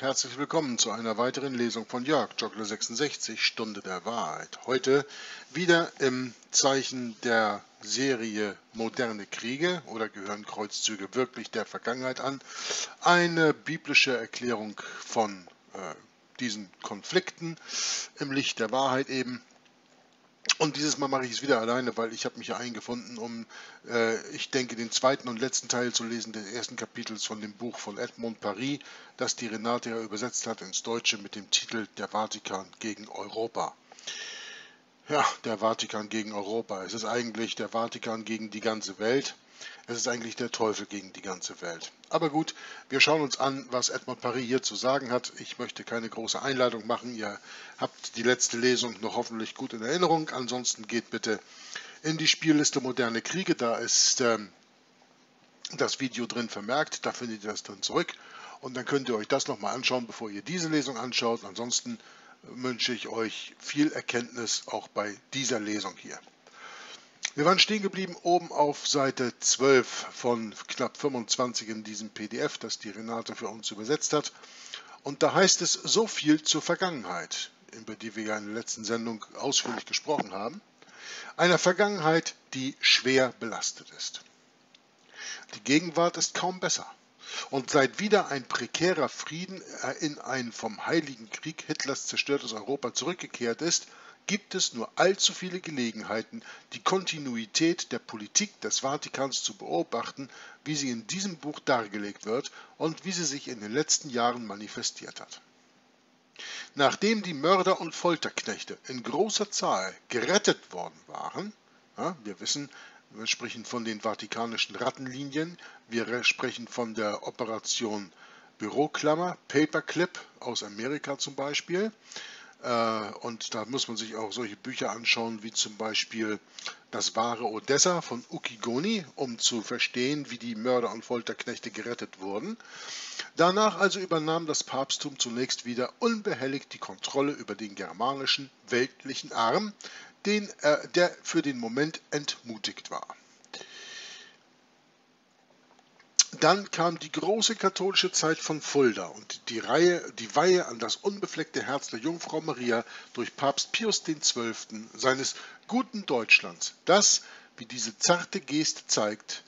Herzlich willkommen zu einer weiteren Lesung von Jörg, Joggler 66, Stunde der Wahrheit. Heute wieder im Zeichen der Serie Moderne Kriege oder gehören Kreuzzüge wirklich der Vergangenheit an. Eine biblische Erklärung von äh, diesen Konflikten im Licht der Wahrheit eben. Und dieses Mal mache ich es wieder alleine, weil ich habe mich ja eingefunden, um, äh, ich denke, den zweiten und letzten Teil zu lesen des ersten Kapitels von dem Buch von Edmond Paris, das die Renate ja übersetzt hat ins Deutsche mit dem Titel Der Vatikan gegen Europa. Ja, der Vatikan gegen Europa. Es ist eigentlich der Vatikan gegen die ganze Welt. Es ist eigentlich der Teufel gegen die ganze Welt. Aber gut, wir schauen uns an, was Edmond Paris hier zu sagen hat. Ich möchte keine große Einleitung machen. Ihr habt die letzte Lesung noch hoffentlich gut in Erinnerung. Ansonsten geht bitte in die Spielliste Moderne Kriege. Da ist ähm, das Video drin vermerkt. Da findet ihr das dann zurück. Und dann könnt ihr euch das nochmal anschauen, bevor ihr diese Lesung anschaut. Ansonsten wünsche ich euch viel Erkenntnis auch bei dieser Lesung hier. Wir waren stehen geblieben oben auf Seite 12 von knapp 25 in diesem PDF, das die Renate für uns übersetzt hat. Und da heißt es so viel zur Vergangenheit, über die wir ja in der letzten Sendung ausführlich gesprochen haben. Einer Vergangenheit, die schwer belastet ist. Die Gegenwart ist kaum besser. Und seit wieder ein prekärer Frieden in ein vom Heiligen Krieg Hitlers zerstörtes Europa zurückgekehrt ist, gibt es nur allzu viele Gelegenheiten, die Kontinuität der Politik des Vatikans zu beobachten, wie sie in diesem Buch dargelegt wird und wie sie sich in den letzten Jahren manifestiert hat. Nachdem die Mörder und Folterknechte in großer Zahl gerettet worden waren, ja, wir wissen, wir sprechen von den vatikanischen Rattenlinien, wir sprechen von der Operation Büroklammer, Paperclip aus Amerika zum Beispiel, und da muss man sich auch solche Bücher anschauen, wie zum Beispiel Das wahre Odessa von Ukigoni, um zu verstehen, wie die Mörder und Folterknechte gerettet wurden. Danach also übernahm das Papsttum zunächst wieder unbehelligt die Kontrolle über den germanischen weltlichen Arm, den, äh, der für den Moment entmutigt war. Dann kam die große katholische Zeit von Fulda und die, Reihe, die Weihe an das unbefleckte Herz der Jungfrau Maria durch Papst Pius XII. seines guten Deutschlands, das, wie diese zarte Geste zeigt,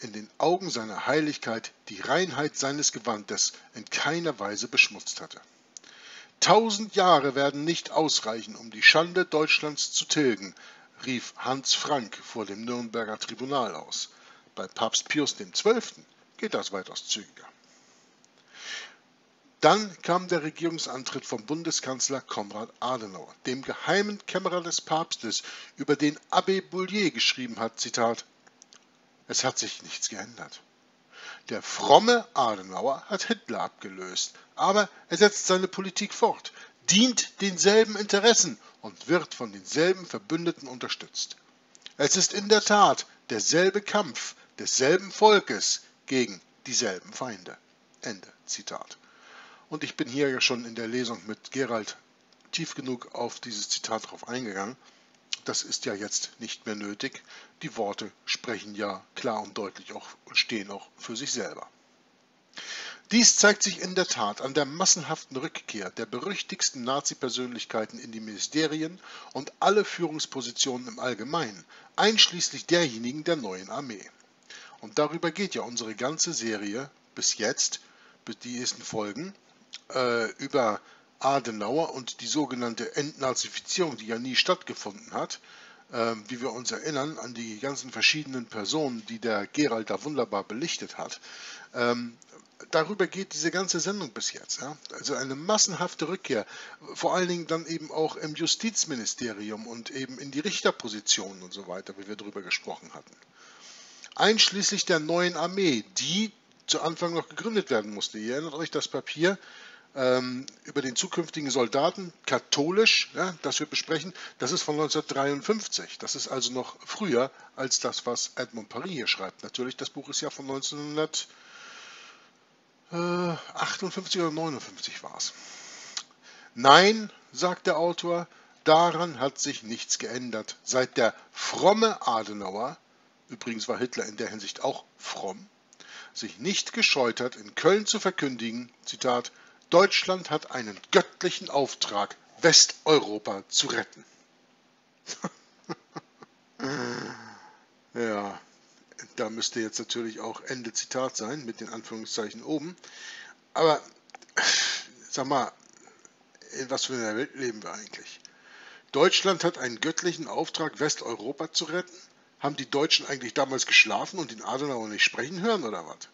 in den Augen seiner Heiligkeit die Reinheit seines Gewandes in keiner Weise beschmutzt hatte. Tausend Jahre werden nicht ausreichen, um die Schande Deutschlands zu tilgen, rief Hans Frank vor dem Nürnberger Tribunal aus. Bei Papst Pius XII geht das weitaus zügiger. Dann kam der Regierungsantritt vom Bundeskanzler Konrad Adenauer, dem geheimen Kämmerer des Papstes, über den Abbé Boulier geschrieben hat, Zitat, es hat sich nichts geändert. Der fromme Adenauer hat Hitler abgelöst, aber er setzt seine Politik fort, dient denselben Interessen und wird von denselben Verbündeten unterstützt. Es ist in der Tat derselbe Kampf desselben Volkes, gegen dieselben Feinde. Ende Zitat. Und ich bin hier ja schon in der Lesung mit Gerald tief genug auf dieses Zitat drauf eingegangen. Das ist ja jetzt nicht mehr nötig. Die Worte sprechen ja klar und deutlich auch und stehen auch für sich selber. Dies zeigt sich in der Tat an der massenhaften Rückkehr der berüchtigsten Nazi-Persönlichkeiten in die Ministerien und alle Führungspositionen im Allgemeinen, einschließlich derjenigen der neuen Armee. Und darüber geht ja unsere ganze Serie bis jetzt, bis die ersten Folgen, äh, über Adenauer und die sogenannte Entnazifizierung, die ja nie stattgefunden hat, äh, wie wir uns erinnern an die ganzen verschiedenen Personen, die der Gerald da wunderbar belichtet hat. Ähm, darüber geht diese ganze Sendung bis jetzt. Ja? Also eine massenhafte Rückkehr, vor allen Dingen dann eben auch im Justizministerium und eben in die Richterpositionen und so weiter, wie wir darüber gesprochen hatten einschließlich der neuen Armee, die zu Anfang noch gegründet werden musste. Ihr erinnert euch das Papier ähm, über den zukünftigen Soldaten, katholisch, ja, das wir besprechen, das ist von 1953. Das ist also noch früher als das, was Edmond Paris hier schreibt. Natürlich, das Buch ist ja von 1958 oder 59 war es. Nein, sagt der Autor, daran hat sich nichts geändert. Seit der fromme Adenauer Übrigens war Hitler in der Hinsicht auch fromm. sich nicht gescheut hat, in Köln zu verkündigen, Zitat, Deutschland hat einen göttlichen Auftrag, Westeuropa zu retten. ja, da müsste jetzt natürlich auch Ende Zitat sein, mit den Anführungszeichen oben. Aber sag mal, in was für einer Welt leben wir eigentlich? Deutschland hat einen göttlichen Auftrag, Westeuropa zu retten? Haben die Deutschen eigentlich damals geschlafen und den Adenauer nicht sprechen hören oder was?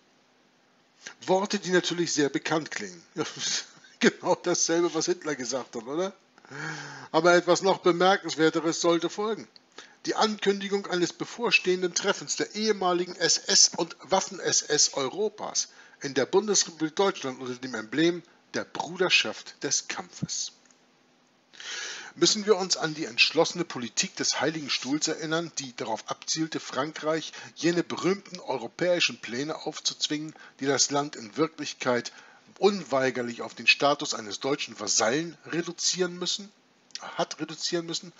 Worte, die natürlich sehr bekannt klingen. genau dasselbe, was Hitler gesagt hat, oder? Aber etwas noch Bemerkenswerteres sollte folgen. Die Ankündigung eines bevorstehenden Treffens der ehemaligen SS- und Waffen-SS Europas in der Bundesrepublik Deutschland unter dem Emblem der Bruderschaft des Kampfes. Müssen wir uns an die entschlossene Politik des Heiligen Stuhls erinnern, die darauf abzielte, Frankreich jene berühmten europäischen Pläne aufzuzwingen, die das Land in Wirklichkeit unweigerlich auf den Status eines deutschen Vasallen reduzieren müssen, hat reduzieren müssen?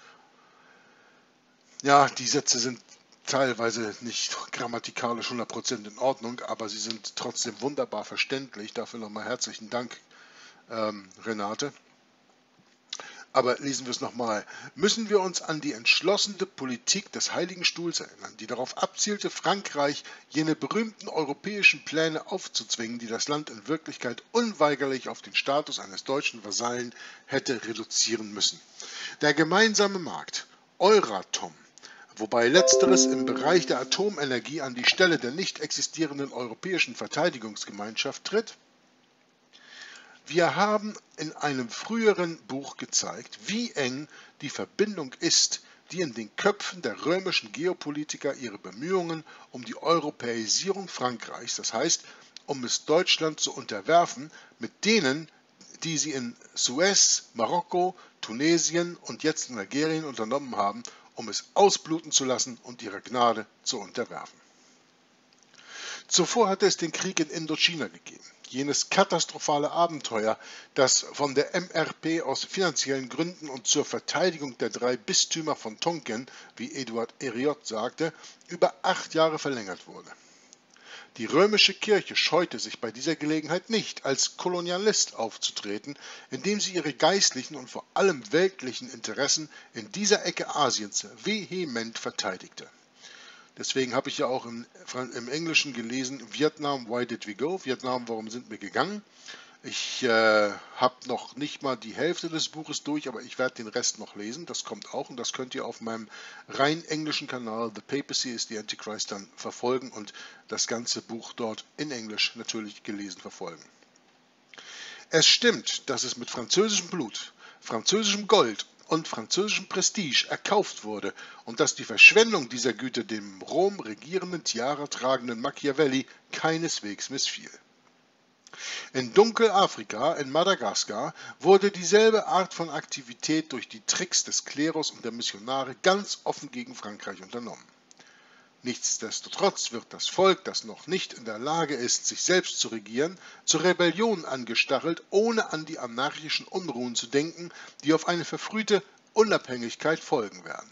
Ja, die Sätze sind teilweise nicht grammatikalisch 100% in Ordnung, aber sie sind trotzdem wunderbar verständlich. Dafür nochmal herzlichen Dank, ähm, Renate. Aber lesen wir es nochmal. Müssen wir uns an die entschlossene Politik des Heiligen Stuhls erinnern, die darauf abzielte, Frankreich jene berühmten europäischen Pläne aufzuzwingen, die das Land in Wirklichkeit unweigerlich auf den Status eines deutschen Vasallen hätte reduzieren müssen. Der gemeinsame Markt, Euratom, wobei letzteres im Bereich der Atomenergie an die Stelle der nicht existierenden europäischen Verteidigungsgemeinschaft tritt, wir haben in einem früheren Buch gezeigt, wie eng die Verbindung ist, die in den Köpfen der römischen Geopolitiker ihre Bemühungen um die Europäisierung Frankreichs, das heißt, um es Deutschland zu unterwerfen, mit denen, die sie in Suez, Marokko, Tunesien und jetzt in Algerien unternommen haben, um es ausbluten zu lassen und ihrer Gnade zu unterwerfen. Zuvor hatte es den Krieg in Indochina gegeben jenes katastrophale Abenteuer, das von der MRP aus finanziellen Gründen und zur Verteidigung der drei Bistümer von Tonkin, wie Eduard Eriot sagte, über acht Jahre verlängert wurde. Die römische Kirche scheute sich bei dieser Gelegenheit nicht, als Kolonialist aufzutreten, indem sie ihre geistlichen und vor allem weltlichen Interessen in dieser Ecke Asiens vehement verteidigte. Deswegen habe ich ja auch im, im, Englischen gelesen, Vietnam, why did we go? Vietnam, warum sind wir gegangen? Ich äh, habe noch nicht mal die Hälfte des Buches durch, aber ich werde den Rest noch lesen. Das kommt auch und das könnt ihr auf meinem rein englischen Kanal The Papacy is the Antichrist dann verfolgen und das ganze Buch dort in Englisch natürlich gelesen verfolgen. Es stimmt, dass es mit französischem Blut, französischem Gold und französischem Prestige erkauft wurde und dass die Verschwendung dieser Güter dem Rom regierenden Tiara tragenden Machiavelli keineswegs missfiel. In Dunkelafrika, in Madagaskar, wurde dieselbe Art von Aktivität durch die Tricks des Klerus und der Missionare ganz offen gegen Frankreich unternommen. Nichtsdestotrotz wird das Volk, das noch nicht in der Lage ist, sich selbst zu regieren, zur Rebellion angestachelt, ohne an die anarchischen Unruhen zu denken, die auf eine verfrühte Unabhängigkeit folgen werden.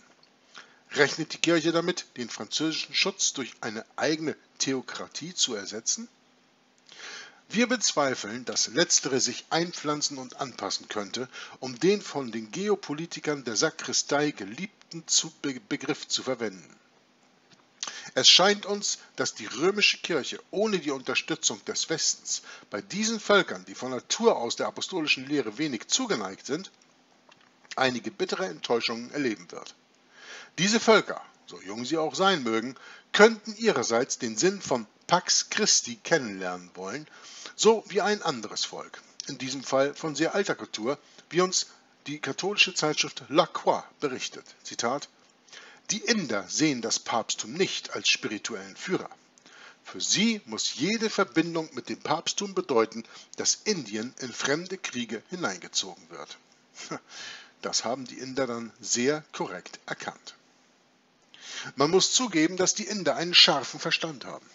Rechnet die Kirche damit, den französischen Schutz durch eine eigene Theokratie zu ersetzen? Wir bezweifeln, dass letztere sich einpflanzen und anpassen könnte, um den von den Geopolitikern der Sakristei geliebten Begriff zu verwenden. Es scheint uns, dass die römische Kirche ohne die Unterstützung des Westens bei diesen Völkern, die von Natur aus der apostolischen Lehre wenig zugeneigt sind, einige bittere Enttäuschungen erleben wird. Diese Völker, so jung sie auch sein mögen, könnten ihrerseits den Sinn von Pax Christi kennenlernen wollen, so wie ein anderes Volk, in diesem Fall von sehr alter Kultur, wie uns die katholische Zeitschrift La Croix berichtet. Zitat die Inder sehen das Papsttum nicht als spirituellen Führer. Für sie muss jede Verbindung mit dem Papsttum bedeuten, dass Indien in fremde Kriege hineingezogen wird. Das haben die Inder dann sehr korrekt erkannt. Man muss zugeben, dass die Inder einen scharfen Verstand haben.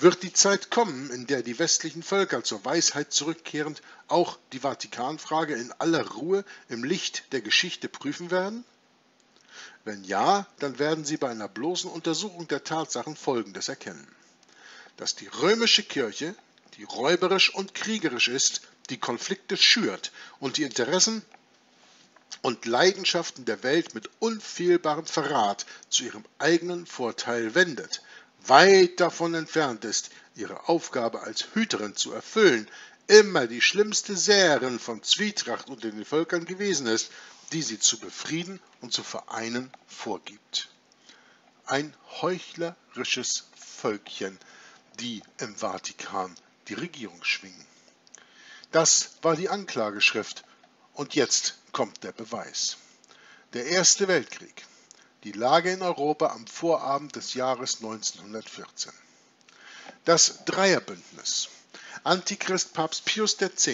Wird die Zeit kommen, in der die westlichen Völker zur Weisheit zurückkehrend auch die Vatikanfrage in aller Ruhe im Licht der Geschichte prüfen werden? Wenn ja, dann werden Sie bei einer bloßen Untersuchung der Tatsachen Folgendes erkennen. dass die römische Kirche, die räuberisch und kriegerisch ist, die Konflikte schürt und die Interessen und Leidenschaften der Welt mit unfehlbarem Verrat zu ihrem eigenen Vorteil wendet, weit davon entfernt ist, ihre Aufgabe als Hüterin zu erfüllen, immer die schlimmste Särin von Zwietracht unter den Völkern gewesen ist, die sie zu befrieden und zu vereinen vorgibt. Ein heuchlerisches Völkchen, die im Vatikan die Regierung schwingen. Das war die Anklageschrift und jetzt kommt der Beweis. Der Erste Weltkrieg. Die Lage in Europa am Vorabend des Jahres 1914. Das Dreierbündnis. Antichrist Papst Pius X.,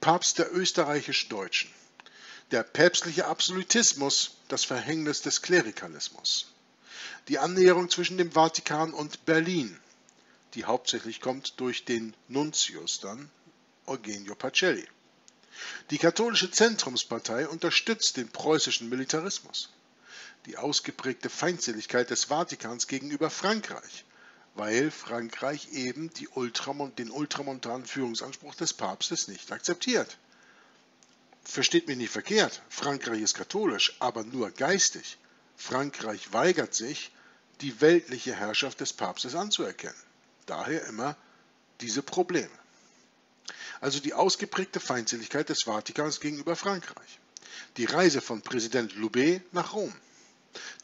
Papst der österreichisch-Deutschen. Der päpstliche Absolutismus, das Verhängnis des Klerikalismus. Die Annäherung zwischen dem Vatikan und Berlin, die hauptsächlich kommt durch den Nuntius dann, Eugenio Pacelli. Die katholische Zentrumspartei unterstützt den preußischen Militarismus. Die ausgeprägte Feindseligkeit des Vatikans gegenüber Frankreich, weil Frankreich eben Ultramont den ultramontanen Führungsanspruch des Papstes nicht akzeptiert. Versteht mich nicht verkehrt, Frankreich ist katholisch, aber nur geistig. Frankreich weigert sich, die weltliche Herrschaft des Papstes anzuerkennen. Daher immer diese Probleme also die ausgeprägte Feindseligkeit des Vatikans gegenüber Frankreich. Die Reise von Präsident Loubet nach Rom.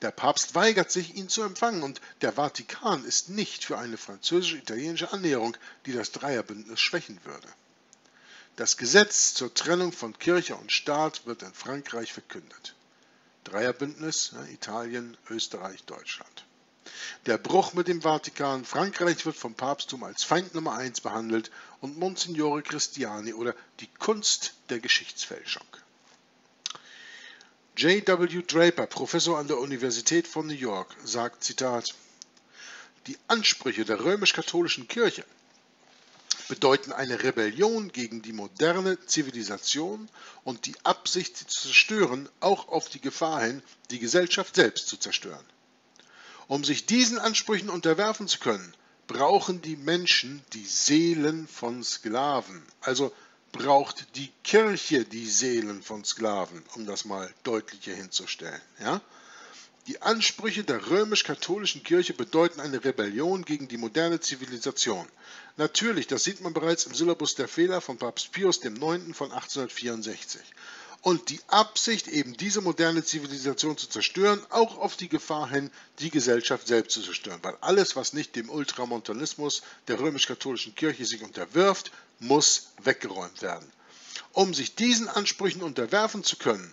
Der Papst weigert sich, ihn zu empfangen, und der Vatikan ist nicht für eine französisch-italienische Annäherung, die das Dreierbündnis schwächen würde. Das Gesetz zur Trennung von Kirche und Staat wird in Frankreich verkündet. Dreierbündnis Italien, Österreich, Deutschland. Der Bruch mit dem Vatikan. Frankreich wird vom Papsttum als Feind Nummer 1 behandelt und Monsignore Christiani oder die Kunst der Geschichtsfälschung. J.W. Draper, Professor an der Universität von New York, sagt, Zitat, die Ansprüche der römisch-katholischen Kirche bedeuten eine Rebellion gegen die moderne Zivilisation und die Absicht, sie zu zerstören, auch auf die Gefahr hin, die Gesellschaft selbst zu zerstören. Um sich diesen Ansprüchen unterwerfen zu können, brauchen die Menschen die Seelen von Sklaven. Also braucht die Kirche die Seelen von Sklaven, um das mal deutlicher hinzustellen. Ja? Die Ansprüche der römisch-katholischen Kirche bedeuten eine Rebellion gegen die moderne Zivilisation. Natürlich, das sieht man bereits im Syllabus der Fehler von Papst Pius IX. von 1864 und die Absicht, eben diese moderne Zivilisation zu zerstören, auch auf die Gefahr hin, die Gesellschaft selbst zu zerstören. Weil alles, was nicht dem Ultramontanismus der römisch-katholischen Kirche sich unterwirft, muss weggeräumt werden. Um sich diesen Ansprüchen unterwerfen zu können,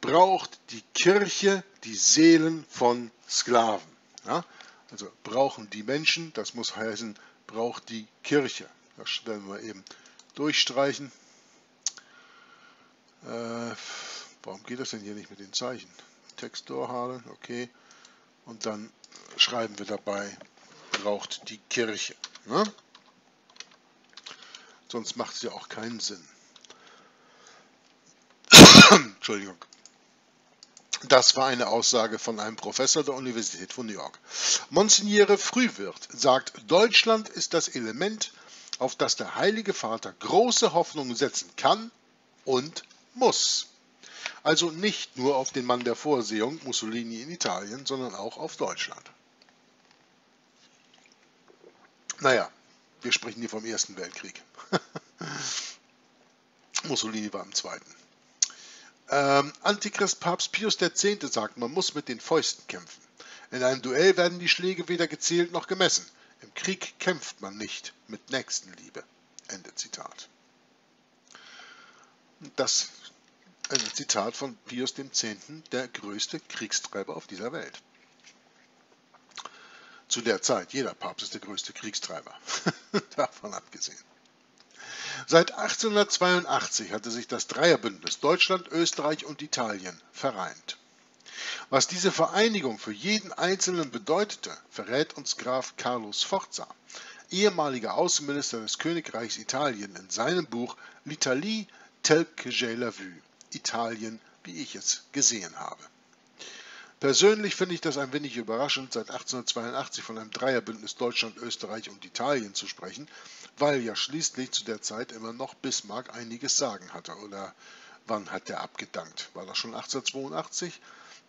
braucht die Kirche die Seelen von Sklaven. Ja? Also brauchen die Menschen, das muss heißen, braucht die Kirche. Das werden wir eben durchstreichen. Äh, warum geht das denn hier nicht mit den Zeichen? Text durchhalen, okay. Und dann schreiben wir dabei, braucht die Kirche. Ne? Sonst macht es ja auch keinen Sinn. Entschuldigung. Das war eine Aussage von einem Professor der Universität von New York. Monsignore Frühwirt sagt, Deutschland ist das Element, auf das der Heilige Vater große Hoffnungen setzen kann und muss. Also nicht nur auf den Mann der Vorsehung, Mussolini in Italien, sondern auch auf Deutschland. Naja, wir sprechen hier vom Ersten Weltkrieg. Mussolini war im Zweiten. Ähm, Antichrist Papst Pius X. sagt, man muss mit den Fäusten kämpfen. In einem Duell werden die Schläge weder gezählt noch gemessen. Im Krieg kämpft man nicht mit Nächstenliebe. Ende Zitat. Das ein Zitat von Pius X., der größte Kriegstreiber auf dieser Welt. Zu der Zeit, jeder Papst ist der größte Kriegstreiber, davon abgesehen. Seit 1882 hatte sich das Dreierbündnis Deutschland, Österreich und Italien vereint. Was diese Vereinigung für jeden Einzelnen bedeutete, verrät uns Graf Carlo Sforza, ehemaliger Außenminister des Königreichs Italien, in seinem Buch L'Italie tel que j'ai la vue. Italien, wie ich es gesehen habe. Persönlich finde ich das ein wenig überraschend, seit 1882 von einem Dreierbündnis Deutschland, Österreich und Italien zu sprechen, weil ja schließlich zu der Zeit immer noch Bismarck einiges sagen hatte. Oder wann hat der abgedankt? War das schon 1882?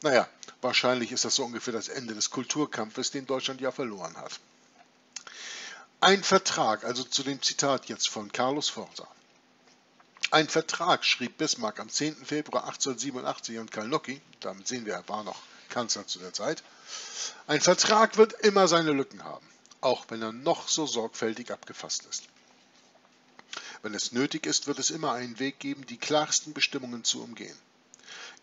Naja, wahrscheinlich ist das so ungefähr das Ende des Kulturkampfes, den Deutschland ja verloren hat. Ein Vertrag, also zu dem Zitat jetzt von Carlos Forza. Ein Vertrag schrieb Bismarck am 10. Februar 1887 an Kalnocki, damit sehen wir, er war noch Kanzler zu der Zeit. Ein Vertrag wird immer seine Lücken haben, auch wenn er noch so sorgfältig abgefasst ist. Wenn es nötig ist, wird es immer einen Weg geben, die klarsten Bestimmungen zu umgehen.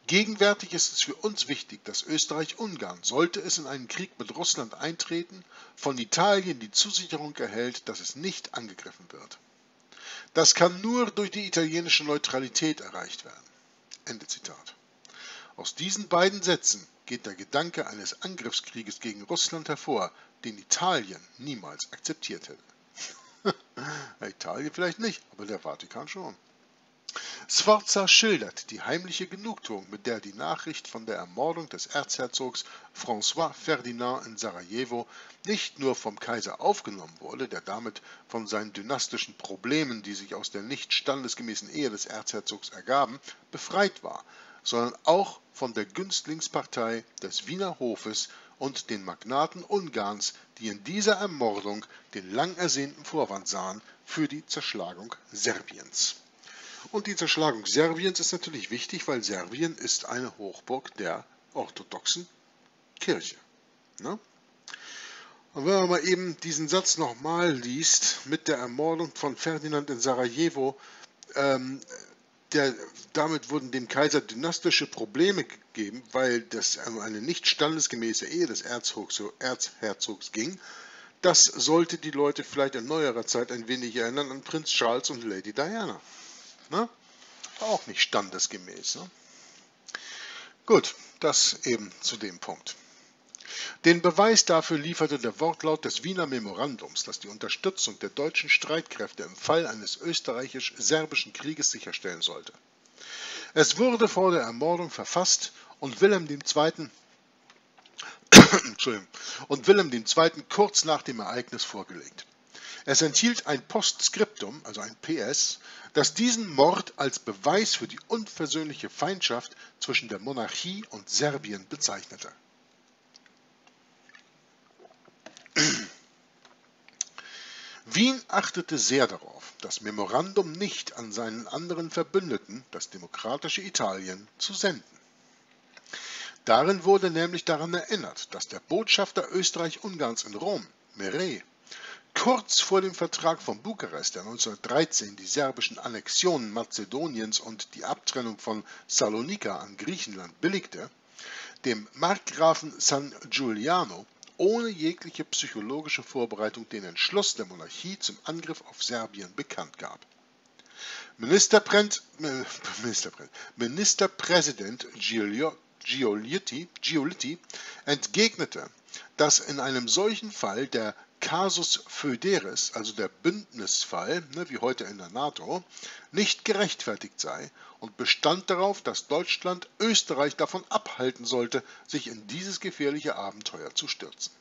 Gegenwärtig ist es für uns wichtig, dass Österreich-Ungarn, sollte es in einen Krieg mit Russland eintreten, von Italien die Zusicherung erhält, dass es nicht angegriffen wird. Das kann nur durch die italienische Neutralität erreicht werden. Ende Zitat. Aus diesen beiden Sätzen geht der Gedanke eines Angriffskrieges gegen Russland hervor, den Italien niemals akzeptiert hätte. Italien vielleicht nicht, aber der Vatikan schon. Sforza schildert die heimliche Genugtuung, mit der die Nachricht von der Ermordung des Erzherzogs François Ferdinand in Sarajevo nicht nur vom Kaiser aufgenommen wurde, der damit von seinen dynastischen Problemen, die sich aus der nicht standesgemäßen Ehe des Erzherzogs ergaben, befreit war, sondern auch von der Günstlingspartei des Wiener Hofes und den Magnaten Ungarns, die in dieser Ermordung den lang ersehnten Vorwand sahen für die Zerschlagung Serbiens. Und die Zerschlagung Serbiens ist natürlich wichtig, weil Serbien ist eine Hochburg der orthodoxen Kirche. Ne? Und wenn man mal eben diesen Satz nochmal liest, mit der Ermordung von Ferdinand in Sarajevo, ähm, der, damit wurden dem Kaiser dynastische Probleme gegeben, weil das um eine nicht standesgemäße Ehe des Erzherzogs, Erzherzogs ging. Das sollte die Leute vielleicht in neuerer Zeit ein wenig erinnern an Prinz Charles und Lady Diana. Ne? Auch nicht standesgemäß. Ne? Gut, das eben zu dem Punkt. Den Beweis dafür lieferte der Wortlaut des Wiener Memorandums, das die Unterstützung der deutschen Streitkräfte im Fall eines österreichisch-serbischen Krieges sicherstellen sollte. Es wurde vor der Ermordung verfasst und Wilhelm II. und Wilhelm II. kurz nach dem Ereignis vorgelegt. Es enthielt ein Postskriptum, also ein PS, das diesen Mord als Beweis für die unversöhnliche Feindschaft zwischen der Monarchie und Serbien bezeichnete. Wien achtete sehr darauf, das Memorandum nicht an seinen anderen Verbündeten, das demokratische Italien, zu senden. Darin wurde nämlich daran erinnert, dass der Botschafter Österreich-Ungarns in Rom, Meret, kurz vor dem Vertrag von Bukarest, der 1913 die serbischen Annexionen Mazedoniens und die Abtrennung von Salonika an Griechenland billigte, dem Markgrafen San Giuliano ohne jegliche psychologische Vorbereitung den Entschluss der Monarchie zum Angriff auf Serbien bekannt gab. Ministerpräsident, Ministerpräsident Giolitti, Giolitti entgegnete, dass in einem solchen Fall der Casus Föderis, also der Bündnisfall, ne, wie heute in der NATO, nicht gerechtfertigt sei und bestand darauf, dass Deutschland Österreich davon abhalten sollte, sich in dieses gefährliche Abenteuer zu stürzen.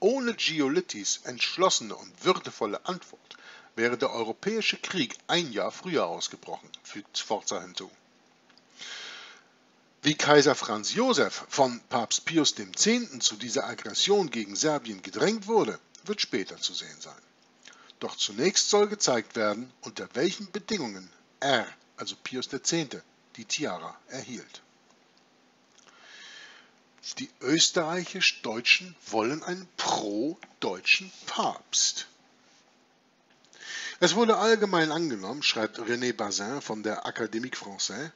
Ohne Giolittis entschlossene und würdevolle Antwort wäre der Europäische Krieg ein Jahr früher ausgebrochen, fügt Sforza hinzu. Wie Kaiser Franz Josef von Papst Pius X. zu dieser Aggression gegen Serbien gedrängt wurde, wird später zu sehen sein. Doch zunächst soll gezeigt werden, unter welchen Bedingungen er, also Pius X., die Tiara erhielt. Die österreichisch-Deutschen wollen einen pro-deutschen Papst. Es wurde allgemein angenommen, schreibt René Bazin von der Académie Française,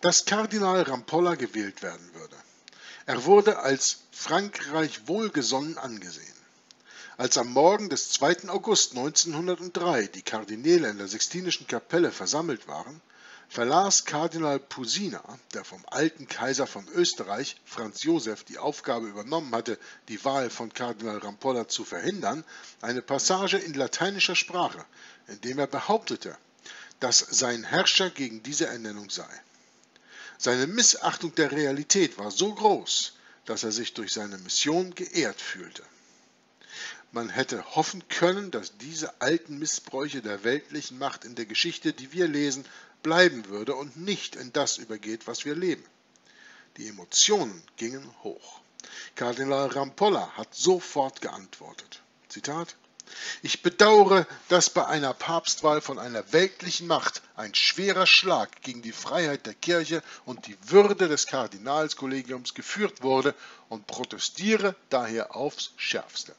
dass Kardinal Rampolla gewählt werden würde. Er wurde als Frankreich wohlgesonnen angesehen. Als am Morgen des 2. August 1903 die Kardinäle in der Sixtinischen Kapelle versammelt waren, verlas Kardinal Pusina, der vom alten Kaiser von Österreich, Franz Josef, die Aufgabe übernommen hatte, die Wahl von Kardinal Rampolla zu verhindern, eine Passage in lateinischer Sprache, in dem er behauptete, dass sein Herrscher gegen diese Ernennung sei. Seine Missachtung der Realität war so groß, dass er sich durch seine Mission geehrt fühlte. Man hätte hoffen können, dass diese alten Missbräuche der weltlichen Macht in der Geschichte, die wir lesen, bleiben würde und nicht in das übergeht, was wir leben. Die Emotionen gingen hoch. Kardinal Rampolla hat sofort geantwortet. Zitat ich bedauere, dass bei einer Papstwahl von einer weltlichen Macht ein schwerer Schlag gegen die Freiheit der Kirche und die Würde des Kardinalskollegiums geführt wurde und protestiere daher aufs schärfste.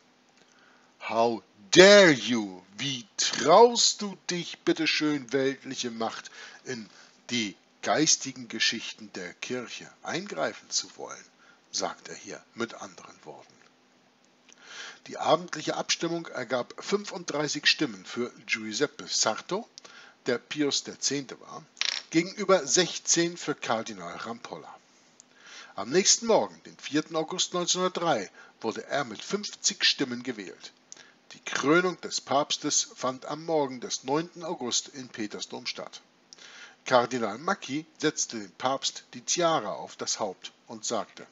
How dare you? Wie traust du dich, bitteschön, weltliche Macht in die geistigen Geschichten der Kirche eingreifen zu wollen, sagt er hier mit anderen Worten. Die abendliche Abstimmung ergab 35 Stimmen für Giuseppe Sarto, der Pius X. war, gegenüber 16 für Kardinal Rampolla. Am nächsten Morgen, den 4. August 1903, wurde er mit 50 Stimmen gewählt. Die Krönung des Papstes fand am Morgen des 9. August in Petersdom statt. Kardinal Macchi setzte dem Papst die Tiara auf das Haupt und sagte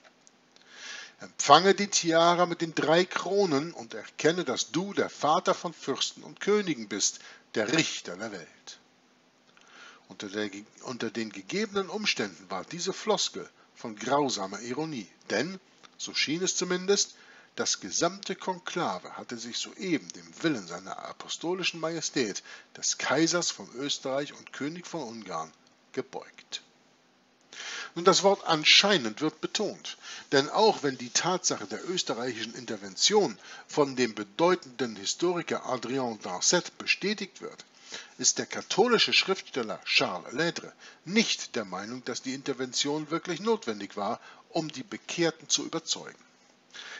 Empfange die Tiara mit den drei Kronen und erkenne, dass du der Vater von Fürsten und Königen bist, der Richter der Welt. Unter, der, unter den gegebenen Umständen war diese Floskel von grausamer Ironie, denn, so schien es zumindest, das gesamte Konklave hatte sich soeben dem Willen seiner apostolischen Majestät, des Kaisers von Österreich und König von Ungarn, gebeugt. Nun, das Wort anscheinend wird betont, denn auch wenn die Tatsache der österreichischen Intervention von dem bedeutenden Historiker Adrien Dancet bestätigt wird, ist der katholische Schriftsteller Charles Ledre nicht der Meinung, dass die Intervention wirklich notwendig war, um die Bekehrten zu überzeugen.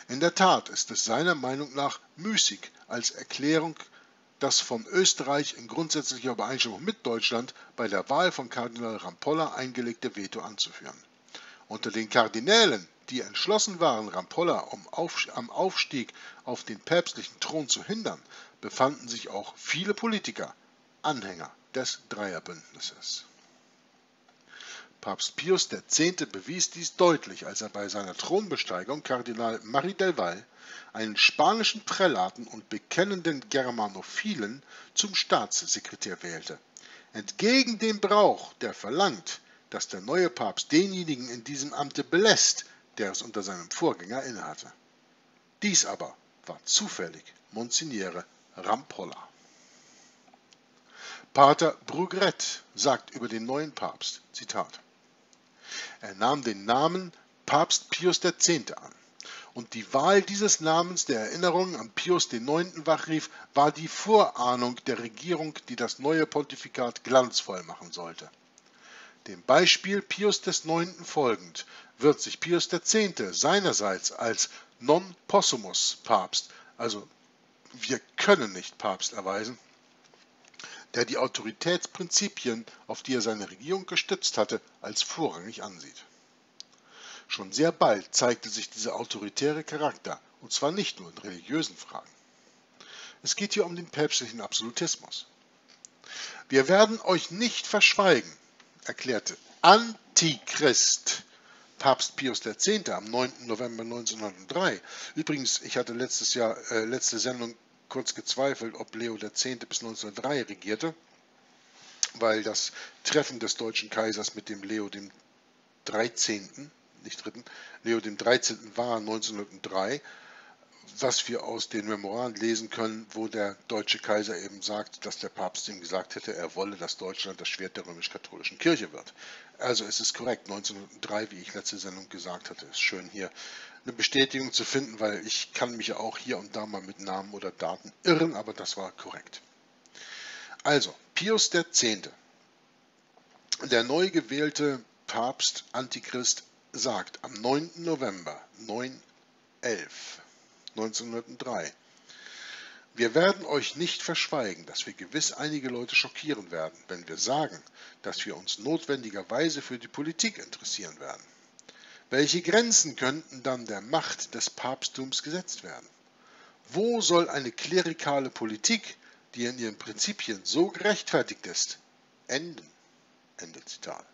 In der Tat ist es seiner Meinung nach müßig als Erklärung das von Österreich in grundsätzlicher Übereinstimmung mit Deutschland bei der Wahl von Kardinal Rampolla eingelegte Veto anzuführen. Unter den Kardinälen, die entschlossen waren, Rampolla am Aufstieg auf den päpstlichen Thron zu hindern, befanden sich auch viele Politiker, Anhänger des Dreierbündnisses. Papst Pius X. bewies dies deutlich, als er bei seiner Thronbesteigung Kardinal Marie del Val, einen spanischen Prälaten und bekennenden Germanophilen, zum Staatssekretär wählte. Entgegen dem Brauch, der verlangt, dass der neue Papst denjenigen in diesem Amte belässt, der es unter seinem Vorgänger innehatte. Dies aber war zufällig Monsignore Rampolla. Pater Brugret sagt über den neuen Papst, Zitat, er nahm den Namen Papst Pius X. an. Und die Wahl dieses Namens der Erinnerung an Pius IX. wachrief, war die Vorahnung der Regierung, die das neue Pontifikat glanzvoll machen sollte. Dem Beispiel Pius IX. folgend wird sich Pius X. seinerseits als non possumus Papst, also wir können nicht Papst erweisen, der die Autoritätsprinzipien, auf die er seine Regierung gestützt hatte, als vorrangig ansieht. Schon sehr bald zeigte sich dieser autoritäre Charakter, und zwar nicht nur in religiösen Fragen. Es geht hier um den päpstlichen Absolutismus. Wir werden euch nicht verschweigen, erklärte Antichrist Papst Pius X. am 9. November 1903. Übrigens, ich hatte letztes Jahr, äh, letzte Sendung kurz gezweifelt, ob Leo X. bis 1903 regierte, weil das Treffen des deutschen Kaisers mit dem Leo dem 13., nicht dritten, Leo dem 13. war 1903, was wir aus den Memoiren lesen können, wo der deutsche Kaiser eben sagt, dass der Papst ihm gesagt hätte, er wolle, dass Deutschland das Schwert der römisch-katholischen Kirche wird. Also es ist korrekt, 1903, wie ich letzte Sendung gesagt hatte, ist schön hier eine Bestätigung zu finden, weil ich kann mich ja auch hier und da mal mit Namen oder Daten irren, aber das war korrekt. Also, Pius X., der neu gewählte Papst Antichrist, sagt am 9. November 911 1903, wir werden euch nicht verschweigen, dass wir gewiss einige Leute schockieren werden, wenn wir sagen, dass wir uns notwendigerweise für die Politik interessieren werden. Welche Grenzen könnten dann der Macht des Papsttums gesetzt werden? Wo soll eine klerikale Politik, die in ihren Prinzipien so gerechtfertigt ist, enden? Ende Zitat.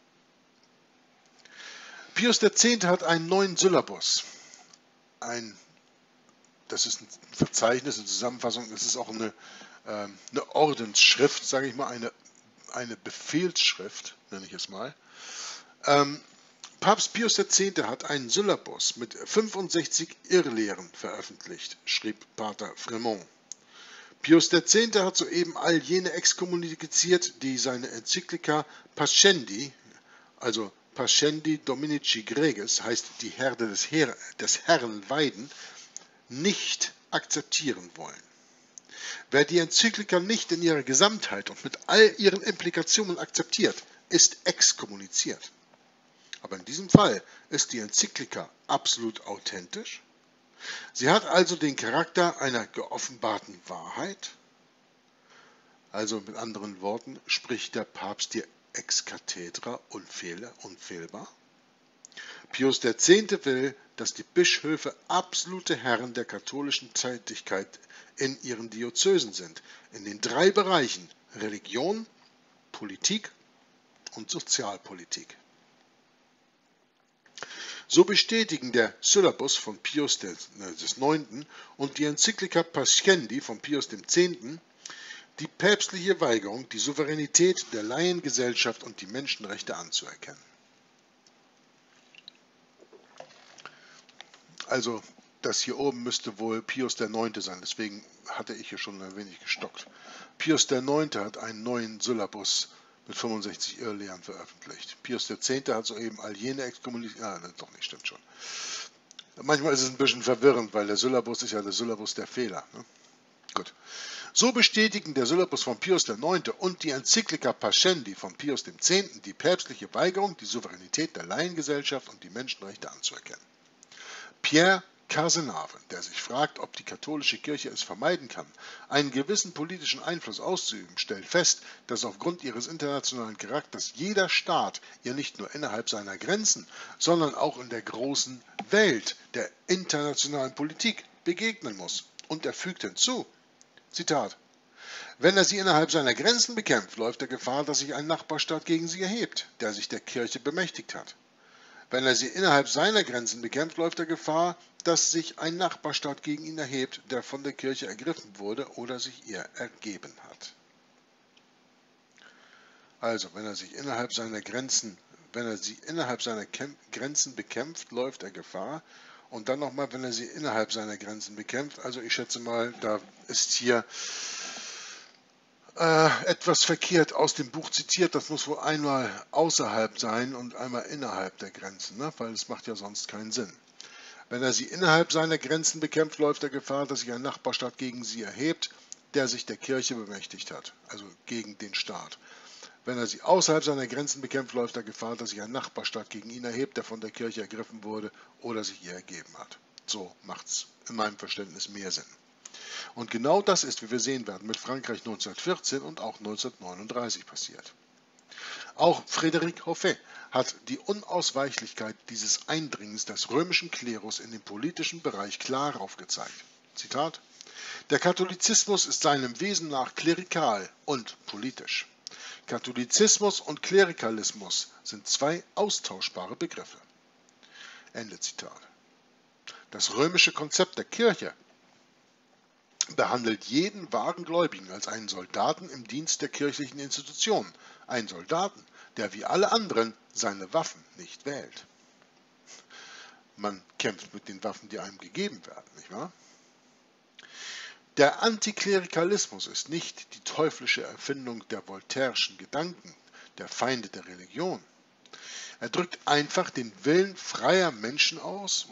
Pius X. hat einen neuen Syllabus. Ein, das ist ein Verzeichnis, eine Zusammenfassung, das ist auch eine, äh, eine Ordensschrift, sage ich mal, eine, eine Befehlsschrift, nenne ich es mal. Ähm, Papst Pius X. hat einen Syllabus mit 65 Irrlehren veröffentlicht, schrieb Pater Fremont. Pius X. hat soeben all jene exkommuniziert, die seine Enzyklika Pascendi, also Pascendi Dominici Gregis, heißt die Herde des, Her des Herrn weiden, nicht akzeptieren wollen. Wer die Enzyklika nicht in ihrer Gesamtheit und mit all ihren Implikationen akzeptiert, ist exkommuniziert. Aber in diesem Fall ist die Enzyklika absolut authentisch. Sie hat also den Charakter einer geoffenbarten Wahrheit. Also mit anderen Worten spricht der Papst hier ex cathedra unfehlbar. Pius X. will, dass die Bischöfe absolute Herren der katholischen Tätigkeit in ihren Diözesen sind, in den drei Bereichen Religion, Politik und Sozialpolitik. So bestätigen der Syllabus von Pius IX. und die Enzyklika Pascendi von Pius X. die päpstliche Weigerung, die Souveränität der Laiengesellschaft und die Menschenrechte anzuerkennen. Also das hier oben müsste wohl Pius IX. sein, deswegen hatte ich hier schon ein wenig gestockt. Pius IX. hat einen neuen Syllabus mit 65 Irrlehren veröffentlicht. Pius X. hat soeben all jene exkommuniziert. Ah, doch nicht, stimmt schon. Manchmal ist es ein bisschen verwirrend, weil der Syllabus ist ja der Syllabus der Fehler. Ne? Gut. So bestätigen der Syllabus von Pius IX. und die Enzyklika Pascendi von Pius X. die päpstliche Weigerung, die Souveränität der Laiengesellschaft und die Menschenrechte anzuerkennen. Pierre Casenave, der sich fragt, ob die katholische Kirche es vermeiden kann, einen gewissen politischen Einfluss auszuüben, stellt fest, dass aufgrund ihres internationalen Charakters jeder Staat ihr nicht nur innerhalb seiner Grenzen, sondern auch in der großen Welt der internationalen Politik begegnen muss. Und er fügt hinzu, Zitat, wenn er sie innerhalb seiner Grenzen bekämpft, läuft er Gefahr, dass sich ein Nachbarstaat gegen sie erhebt, der sich der Kirche bemächtigt hat. Wenn er sie innerhalb seiner Grenzen bekämpft, läuft er Gefahr, dass sich ein Nachbarstaat gegen ihn erhebt, der von der Kirche ergriffen wurde oder sich ihr ergeben hat. Also, wenn er sich innerhalb seiner Grenzen, wenn er sie innerhalb seiner Grenzen bekämpft, läuft er Gefahr. Und dann nochmal, wenn er sie innerhalb seiner Grenzen bekämpft. Also ich schätze mal, da ist hier etwas verkehrt aus dem Buch zitiert. Das muss wohl einmal außerhalb sein und einmal innerhalb der Grenzen, ne? weil es macht ja sonst keinen Sinn. Wenn er sie innerhalb seiner Grenzen bekämpft, läuft er Gefahr, dass sich ein Nachbarstaat gegen sie erhebt, der sich der Kirche bemächtigt hat, also gegen den Staat. Wenn er sie außerhalb seiner Grenzen bekämpft, läuft er Gefahr, dass sich ein Nachbarstaat gegen ihn erhebt, der von der Kirche ergriffen wurde oder sich ihr ergeben hat. So macht es in meinem Verständnis mehr Sinn. Und genau das ist, wie wir sehen werden, mit Frankreich 1914 und auch 1939 passiert. Auch Frédéric Hoffet hat die Unausweichlichkeit dieses Eindringens des römischen Klerus in den politischen Bereich klar aufgezeigt. Zitat Der Katholizismus ist seinem Wesen nach klerikal und politisch. Katholizismus und Klerikalismus sind zwei austauschbare Begriffe. Ende Zitat. Das römische Konzept der Kirche behandelt jeden wahren Gläubigen als einen Soldaten im Dienst der kirchlichen Institutionen, einen Soldaten, der wie alle anderen seine Waffen nicht wählt. Man kämpft mit den Waffen, die einem gegeben werden, nicht wahr? Der Antiklerikalismus ist nicht die teuflische Erfindung der voltairischen Gedanken, der Feinde der Religion. Er drückt einfach den Willen freier Menschen aus,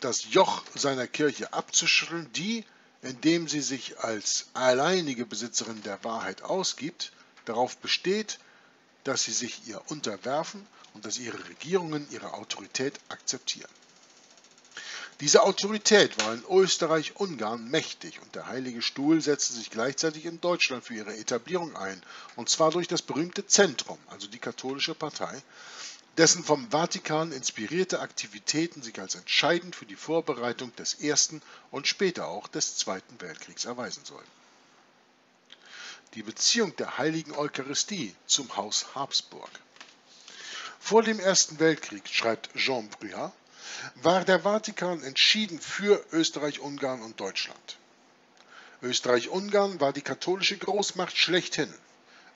das Joch seiner Kirche abzuschütteln, die, indem sie sich als alleinige Besitzerin der Wahrheit ausgibt, darauf besteht, dass sie sich ihr unterwerfen und dass ihre Regierungen ihre Autorität akzeptieren. Diese Autorität war in Österreich-Ungarn mächtig und der Heilige Stuhl setzte sich gleichzeitig in Deutschland für ihre Etablierung ein, und zwar durch das berühmte Zentrum, also die katholische Partei, dessen vom Vatikan inspirierte Aktivitäten sich als entscheidend für die Vorbereitung des Ersten und später auch des Zweiten Weltkriegs erweisen sollten. Die Beziehung der heiligen Eucharistie zum Haus Habsburg. Vor dem Ersten Weltkrieg, schreibt Jean Bruyat, war der Vatikan entschieden für Österreich-Ungarn und Deutschland. Österreich-Ungarn war die katholische Großmacht schlechthin.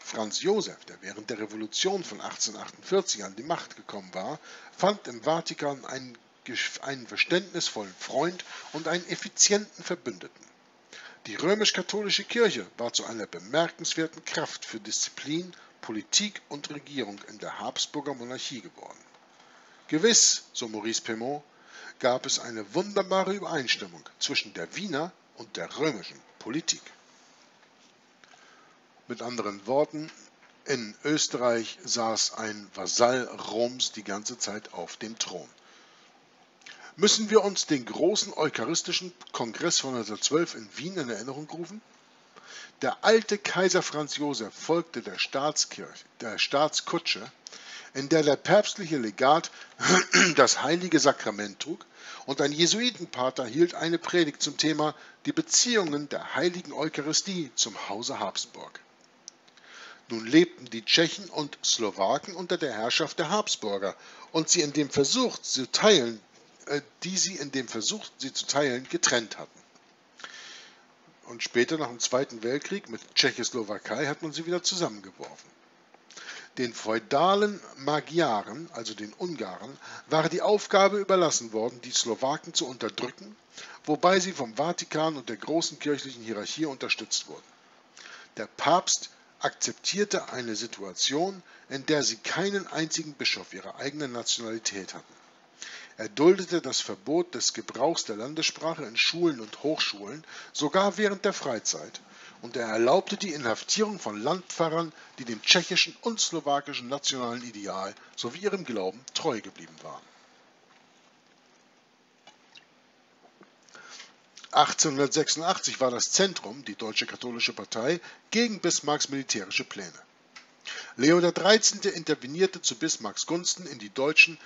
Franz Josef, der während der Revolution von 1848 an die Macht gekommen war, fand im Vatikan einen, einen verständnisvollen Freund und einen effizienten Verbündeten. Die römisch-katholische Kirche war zu einer bemerkenswerten Kraft für Disziplin, Politik und Regierung in der Habsburger Monarchie geworden. Gewiss, so Maurice Pemont, gab es eine wunderbare Übereinstimmung zwischen der Wiener und der römischen Politik. Mit anderen Worten, in Österreich saß ein Vasall Roms die ganze Zeit auf dem Thron. Müssen wir uns den großen Eucharistischen Kongress von 1912 in Wien in Erinnerung rufen? Der alte Kaiser Franz Josef folgte der Staatskirche, der Staatskutsche, in der der päpstliche Legat das heilige Sakrament trug und ein Jesuitenpater hielt eine Predigt zum Thema die Beziehungen der heiligen Eucharistie zum Hause Habsburg. Nun lebten die Tschechen und Slowaken unter der Herrschaft der Habsburger und sie in dem Versuch zu teilen, äh, die sie in dem Versuch, sie zu teilen, getrennt hatten. Und später nach dem Zweiten Weltkrieg mit Tschechoslowakei hat man sie wieder zusammengeworfen. Den feudalen Magyaren, also den Ungarn, war die Aufgabe überlassen worden, die Slowaken zu unterdrücken, wobei sie vom Vatikan und der großen kirchlichen Hierarchie unterstützt wurden. Der Papst akzeptierte eine Situation, in der sie keinen einzigen Bischof ihrer eigenen Nationalität hatten. Er duldete das Verbot des Gebrauchs der Landessprache in Schulen und Hochschulen, sogar während der Freizeit, und er erlaubte die Inhaftierung von Landpfarrern, die dem tschechischen und slowakischen nationalen Ideal sowie ihrem Glauben treu geblieben waren. 1886 war das Zentrum, die Deutsche Katholische Partei, gegen Bismarcks militärische Pläne. Leo XIII. intervenierte zu Bismarcks Gunsten in die deutschen,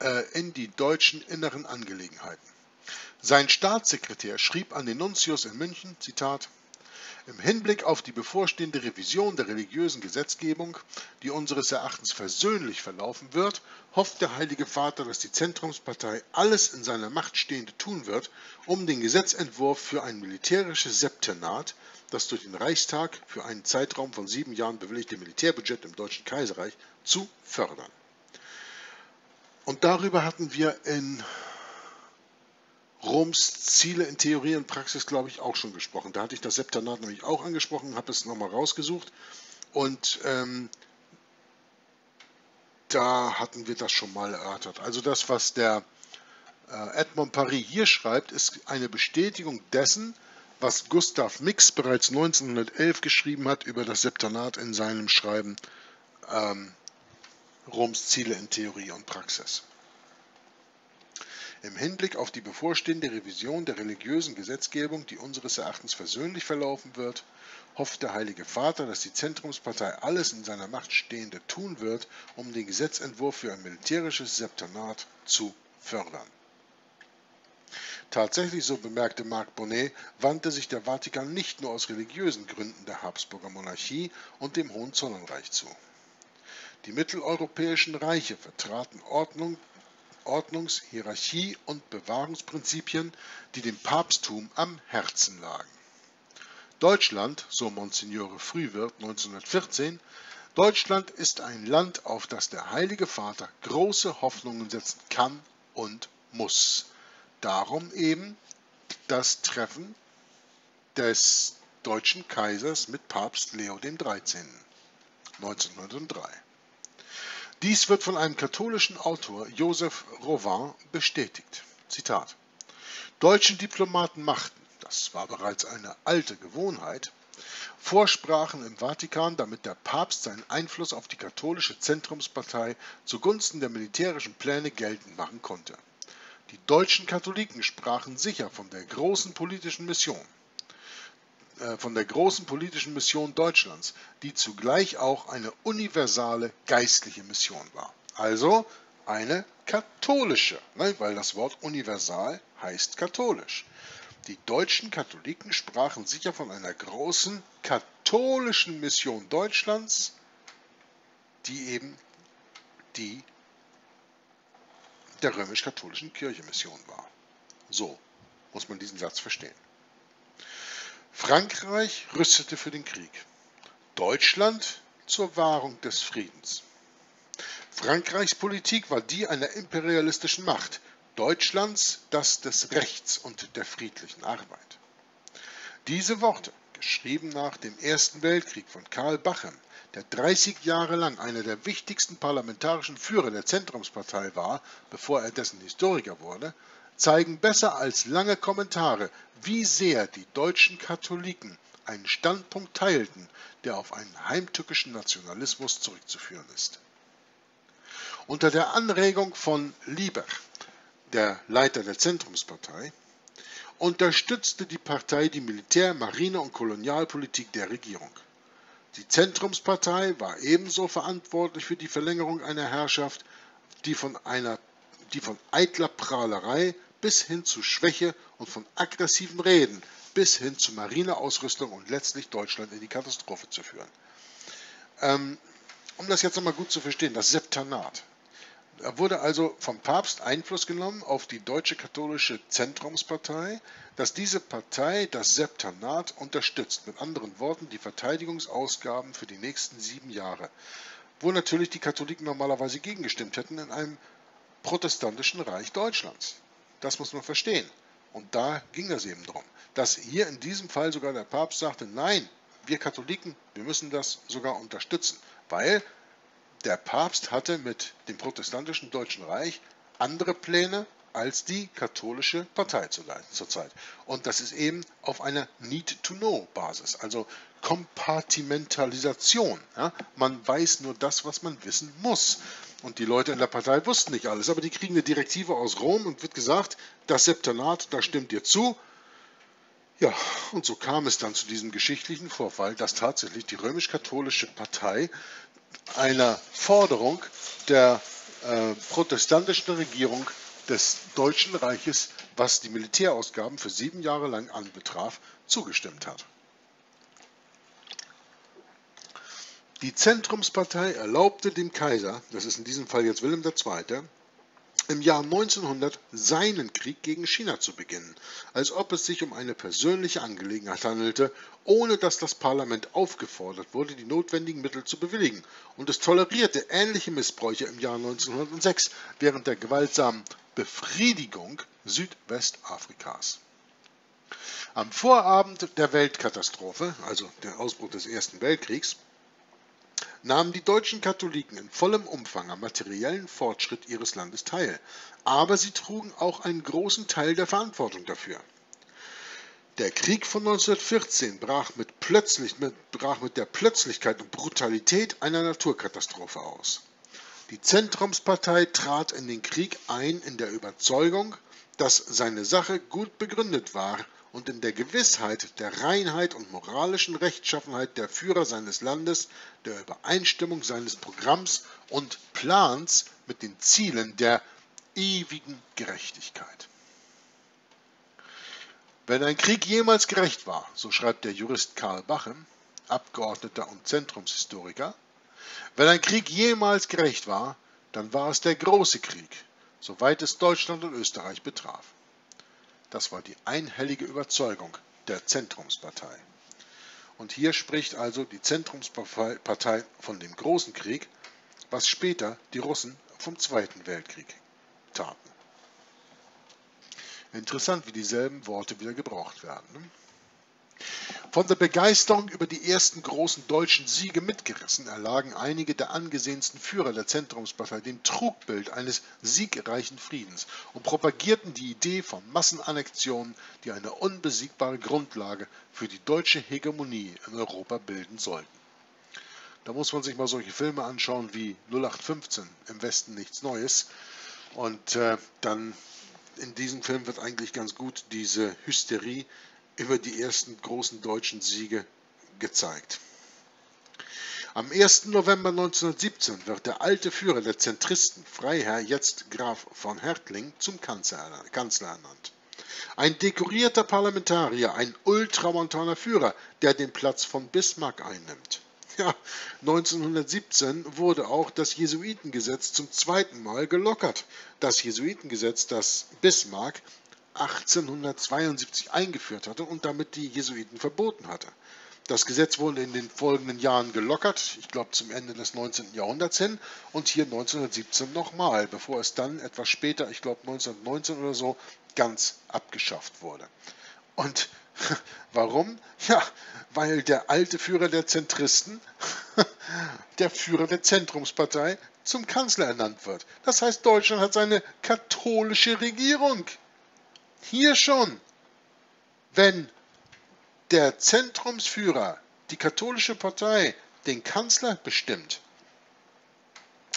äh, in die deutschen inneren Angelegenheiten. Sein Staatssekretär schrieb an den Nuntius in München, Zitat, im Hinblick auf die bevorstehende Revision der religiösen Gesetzgebung, die unseres Erachtens versöhnlich verlaufen wird, hofft der Heilige Vater, dass die Zentrumspartei alles in seiner Macht Stehende tun wird, um den Gesetzentwurf für ein militärisches Septennat, das durch den Reichstag für einen Zeitraum von sieben Jahren bewilligte Militärbudget im Deutschen Kaiserreich, zu fördern. Und darüber hatten wir in Roms Ziele in Theorie und Praxis, glaube ich, auch schon gesprochen. Da hatte ich das Septanat nämlich auch angesprochen, habe es nochmal rausgesucht und ähm, da hatten wir das schon mal erörtert. Also das, was der äh, Edmond Paris hier schreibt, ist eine Bestätigung dessen, was Gustav Mix bereits 1911 geschrieben hat über das Septanat in seinem Schreiben ähm, Roms Ziele in Theorie und Praxis. Im Hinblick auf die bevorstehende Revision der religiösen Gesetzgebung, die unseres Erachtens versöhnlich verlaufen wird, hofft der Heilige Vater, dass die Zentrumspartei alles in seiner Macht Stehende tun wird, um den Gesetzentwurf für ein militärisches Septonat zu fördern. Tatsächlich, so bemerkte Marc Bonnet, wandte sich der Vatikan nicht nur aus religiösen Gründen der Habsburger Monarchie und dem Hohenzollernreich zu. Die mitteleuropäischen Reiche vertraten Ordnung Ordnungs-, Hierarchie- und Bewahrungsprinzipien, die dem Papsttum am Herzen lagen. Deutschland, so Monsignore Frühwirt 1914, Deutschland ist ein Land, auf das der Heilige Vater große Hoffnungen setzen kann und muss. Darum eben das Treffen des deutschen Kaisers mit Papst Leo XIII. 1903. Dies wird von einem katholischen Autor, Joseph Rovin, bestätigt. Zitat. Deutsche Diplomaten machten, das war bereits eine alte Gewohnheit, Vorsprachen im Vatikan, damit der Papst seinen Einfluss auf die katholische Zentrumspartei zugunsten der militärischen Pläne geltend machen konnte. Die deutschen Katholiken sprachen sicher von der großen politischen Mission. Äh, von der großen politischen Mission Deutschlands, die zugleich auch eine universale geistliche Mission war. Also eine katholische, ne, weil das Wort universal heißt katholisch. Die deutschen Katholiken sprachen sicher von einer großen katholischen Mission Deutschlands, die eben die der römisch-katholischen Kirche Mission war. So muss man diesen Satz verstehen. Frankreich rüstete für den Krieg. Deutschland zur Wahrung des Friedens. Frankreichs Politik war die einer imperialistischen Macht, Deutschlands das des Rechts und der friedlichen Arbeit. Diese Worte, geschrieben nach dem Ersten Weltkrieg von Karl Bachem, der 30 Jahre lang einer der wichtigsten parlamentarischen Führer der Zentrumspartei war, bevor er dessen Historiker wurde, zeigen besser als lange Kommentare, wie sehr die deutschen Katholiken einen Standpunkt teilten, der auf einen heimtückischen Nationalismus zurückzuführen ist. Unter der Anregung von Lieber, der Leiter der Zentrumspartei, unterstützte die Partei die Militär-, Marine- und Kolonialpolitik der Regierung. Die Zentrumspartei war ebenso verantwortlich für die Verlängerung einer Herrschaft, die von, einer, die von eitler Prahlerei bis hin zu Schwäche und von aggressiven Reden bis hin zu Marineausrüstung und letztlich Deutschland in die Katastrophe zu führen. Ähm, um das jetzt nochmal gut zu verstehen, das Septanat. Da wurde also vom Papst Einfluss genommen auf die deutsche katholische Zentrumspartei, dass diese Partei das Septanat unterstützt. Mit anderen Worten, die Verteidigungsausgaben für die nächsten sieben Jahre. Wo natürlich die Katholiken normalerweise gegengestimmt hätten in einem protestantischen Reich Deutschlands. Das muss man verstehen. Und da ging es eben darum, dass hier in diesem Fall sogar der Papst sagte, nein, wir Katholiken, wir müssen das sogar unterstützen, weil der Papst hatte mit dem protestantischen Deutschen Reich andere Pläne als die katholische Partei zurzeit. Und das ist eben auf einer Need-to-Know-Basis, also Kompartimentalisation. Ja? Man weiß nur das, was man wissen muss. Und die Leute in der Partei wussten nicht alles, aber die kriegen eine Direktive aus Rom und wird gesagt, das Septanat, da stimmt ihr zu. Ja, und so kam es dann zu diesem geschichtlichen Vorfall, dass tatsächlich die römisch-katholische Partei einer Forderung der äh, protestantischen Regierung des Deutschen Reiches, was die Militärausgaben für sieben Jahre lang anbetraf, zugestimmt hat. Die Zentrumspartei erlaubte dem Kaiser, das ist in diesem Fall jetzt Wilhelm II., im Jahr 1900 seinen Krieg gegen China zu beginnen, als ob es sich um eine persönliche Angelegenheit handelte, ohne dass das Parlament aufgefordert wurde, die notwendigen Mittel zu bewilligen, und es tolerierte ähnliche Missbräuche im Jahr 1906 während der gewaltsamen Befriedigung Südwestafrikas. Am Vorabend der Weltkatastrophe, also der Ausbruch des Ersten Weltkriegs, nahmen die deutschen Katholiken in vollem Umfang am materiellen Fortschritt ihres Landes teil, aber sie trugen auch einen großen Teil der Verantwortung dafür. Der Krieg von 1914 brach mit, plötzlich, mit, brach mit der Plötzlichkeit und Brutalität einer Naturkatastrophe aus. Die Zentrumspartei trat in den Krieg ein in der Überzeugung, dass seine Sache gut begründet war und in der Gewissheit der Reinheit und moralischen Rechtschaffenheit der Führer seines Landes, der Übereinstimmung seines Programms und Plans mit den Zielen der ewigen Gerechtigkeit. Wenn ein Krieg jemals gerecht war, so schreibt der Jurist Karl Bachem, Abgeordneter und Zentrumshistoriker, wenn ein Krieg jemals gerecht war, dann war es der große Krieg, soweit es Deutschland und Österreich betraf. Das war die einhellige Überzeugung der Zentrumspartei. Und hier spricht also die Zentrumspartei von dem Großen Krieg, was später die Russen vom Zweiten Weltkrieg taten. Interessant, wie dieselben Worte wieder gebraucht werden. Von der Begeisterung über die ersten großen deutschen Siege mitgerissen, erlagen einige der angesehensten Führer der Zentrumspartei dem Trugbild eines siegreichen Friedens und propagierten die Idee von Massenannexionen, die eine unbesiegbare Grundlage für die deutsche Hegemonie in Europa bilden sollten. Da muss man sich mal solche Filme anschauen wie 0815 im Westen nichts Neues und äh, dann in diesem Film wird eigentlich ganz gut diese Hysterie über die ersten großen deutschen Siege gezeigt. Am 1. November 1917 wird der alte Führer der Zentristen, Freiherr, jetzt Graf von Hertling, zum Kanzler ernannt. Ein dekorierter Parlamentarier, ein ultramontaner Führer, der den Platz von Bismarck einnimmt. Ja, 1917 wurde auch das Jesuitengesetz zum zweiten Mal gelockert. Das Jesuitengesetz, das Bismarck 1872 eingeführt hatte und damit die Jesuiten verboten hatte. Das Gesetz wurde in den folgenden Jahren gelockert, ich glaube zum Ende des 19. Jahrhunderts hin und hier 1917 nochmal, bevor es dann etwas später, ich glaube 1919 oder so, ganz abgeschafft wurde. Und warum? Ja, weil der alte Führer der Zentristen, der Führer der Zentrumspartei, zum Kanzler ernannt wird. Das heißt, Deutschland hat seine katholische Regierung. Hier schon. Wenn der Zentrumsführer, die katholische Partei, den Kanzler bestimmt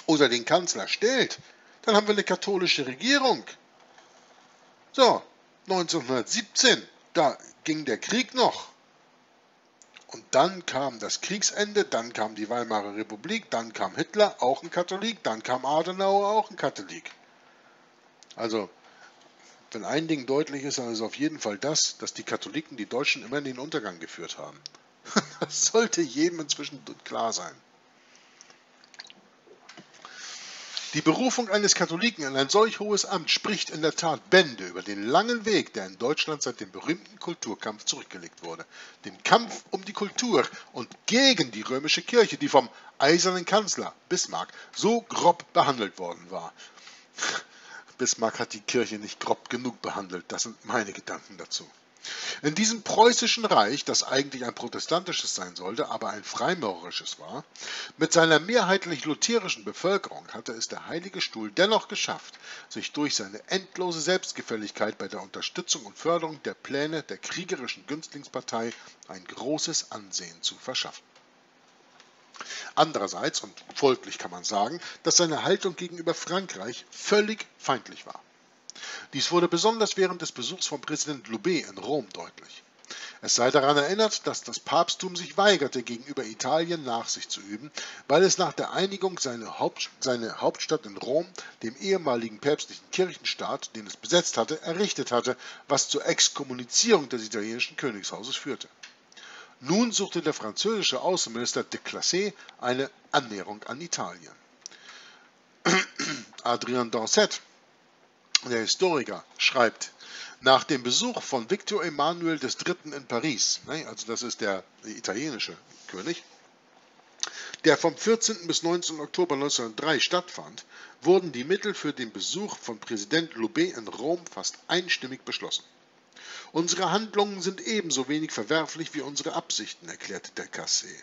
oder den Kanzler stellt, dann haben wir eine katholische Regierung. So, 1917, da ging der Krieg noch. Und dann kam das Kriegsende, dann kam die Weimarer Republik, dann kam Hitler, auch ein Katholik, dann kam Adenauer, auch ein Katholik. Also wenn ein Ding deutlich ist, dann ist es auf jeden Fall das, dass die Katholiken die Deutschen immer in den Untergang geführt haben. Das sollte jedem inzwischen klar sein. Die Berufung eines Katholiken in ein solch hohes Amt spricht in der Tat Bände über den langen Weg, der in Deutschland seit dem berühmten Kulturkampf zurückgelegt wurde. Dem Kampf um die Kultur und gegen die römische Kirche, die vom eisernen Kanzler Bismarck so grob behandelt worden war. Bismarck hat die Kirche nicht grob genug behandelt. Das sind meine Gedanken dazu. In diesem preußischen Reich, das eigentlich ein protestantisches sein sollte, aber ein freimaurerisches war, mit seiner mehrheitlich lutherischen Bevölkerung hatte es der Heilige Stuhl dennoch geschafft, sich durch seine endlose Selbstgefälligkeit bei der Unterstützung und Förderung der Pläne der kriegerischen Günstlingspartei ein großes Ansehen zu verschaffen. Andererseits, und folglich kann man sagen, dass seine Haltung gegenüber Frankreich völlig feindlich war. Dies wurde besonders während des Besuchs von Präsident Loubet in Rom deutlich. Es sei daran erinnert, dass das Papsttum sich weigerte, gegenüber Italien Nachsicht zu üben, weil es nach der Einigung seine, Haupt, seine, Hauptstadt in Rom, dem ehemaligen päpstlichen Kirchenstaat, den es besetzt hatte, errichtet hatte, was zur Exkommunizierung des italienischen Königshauses führte. Nun suchte der französische Außenminister de Classé eine Annäherung an Italien. Adrien Danset, der Historiker, schreibt, nach dem Besuch von Victor Emmanuel III. in Paris, ne, also das ist der italienische König, der vom 14. bis 19. Oktober 1903 stattfand, wurden die Mittel für den Besuch von Präsident Loubet in Rom fast einstimmig beschlossen. Unsere Handlungen sind ebenso wenig verwerflich wie unsere Absichten, erklärte der Cassé.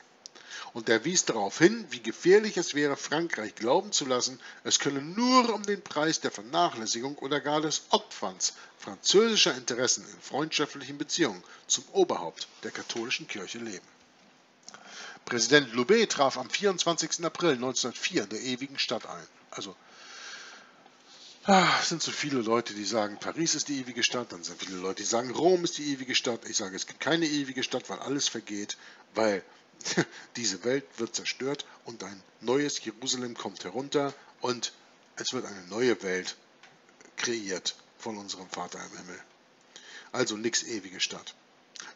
Und er wies darauf hin, wie gefährlich es wäre, Frankreich glauben zu lassen, es könne nur um den Preis der Vernachlässigung oder gar des Opferns französischer Interessen in freundschaftlichen Beziehungen zum Oberhaupt der katholischen Kirche leben. Präsident Loubet traf am 24. April 1904 in der ewigen Stadt ein. Also Ah, es sind so viele Leute, die sagen, Paris ist die ewige Stadt, dann sind viele Leute, die sagen, Rom ist die ewige Stadt. Ich sage, es gibt keine ewige Stadt, weil alles vergeht, weil diese Welt wird zerstört und ein neues Jerusalem kommt herunter und es wird eine neue Welt kreiert von unserem Vater im Himmel. Also nichts ewige Stadt.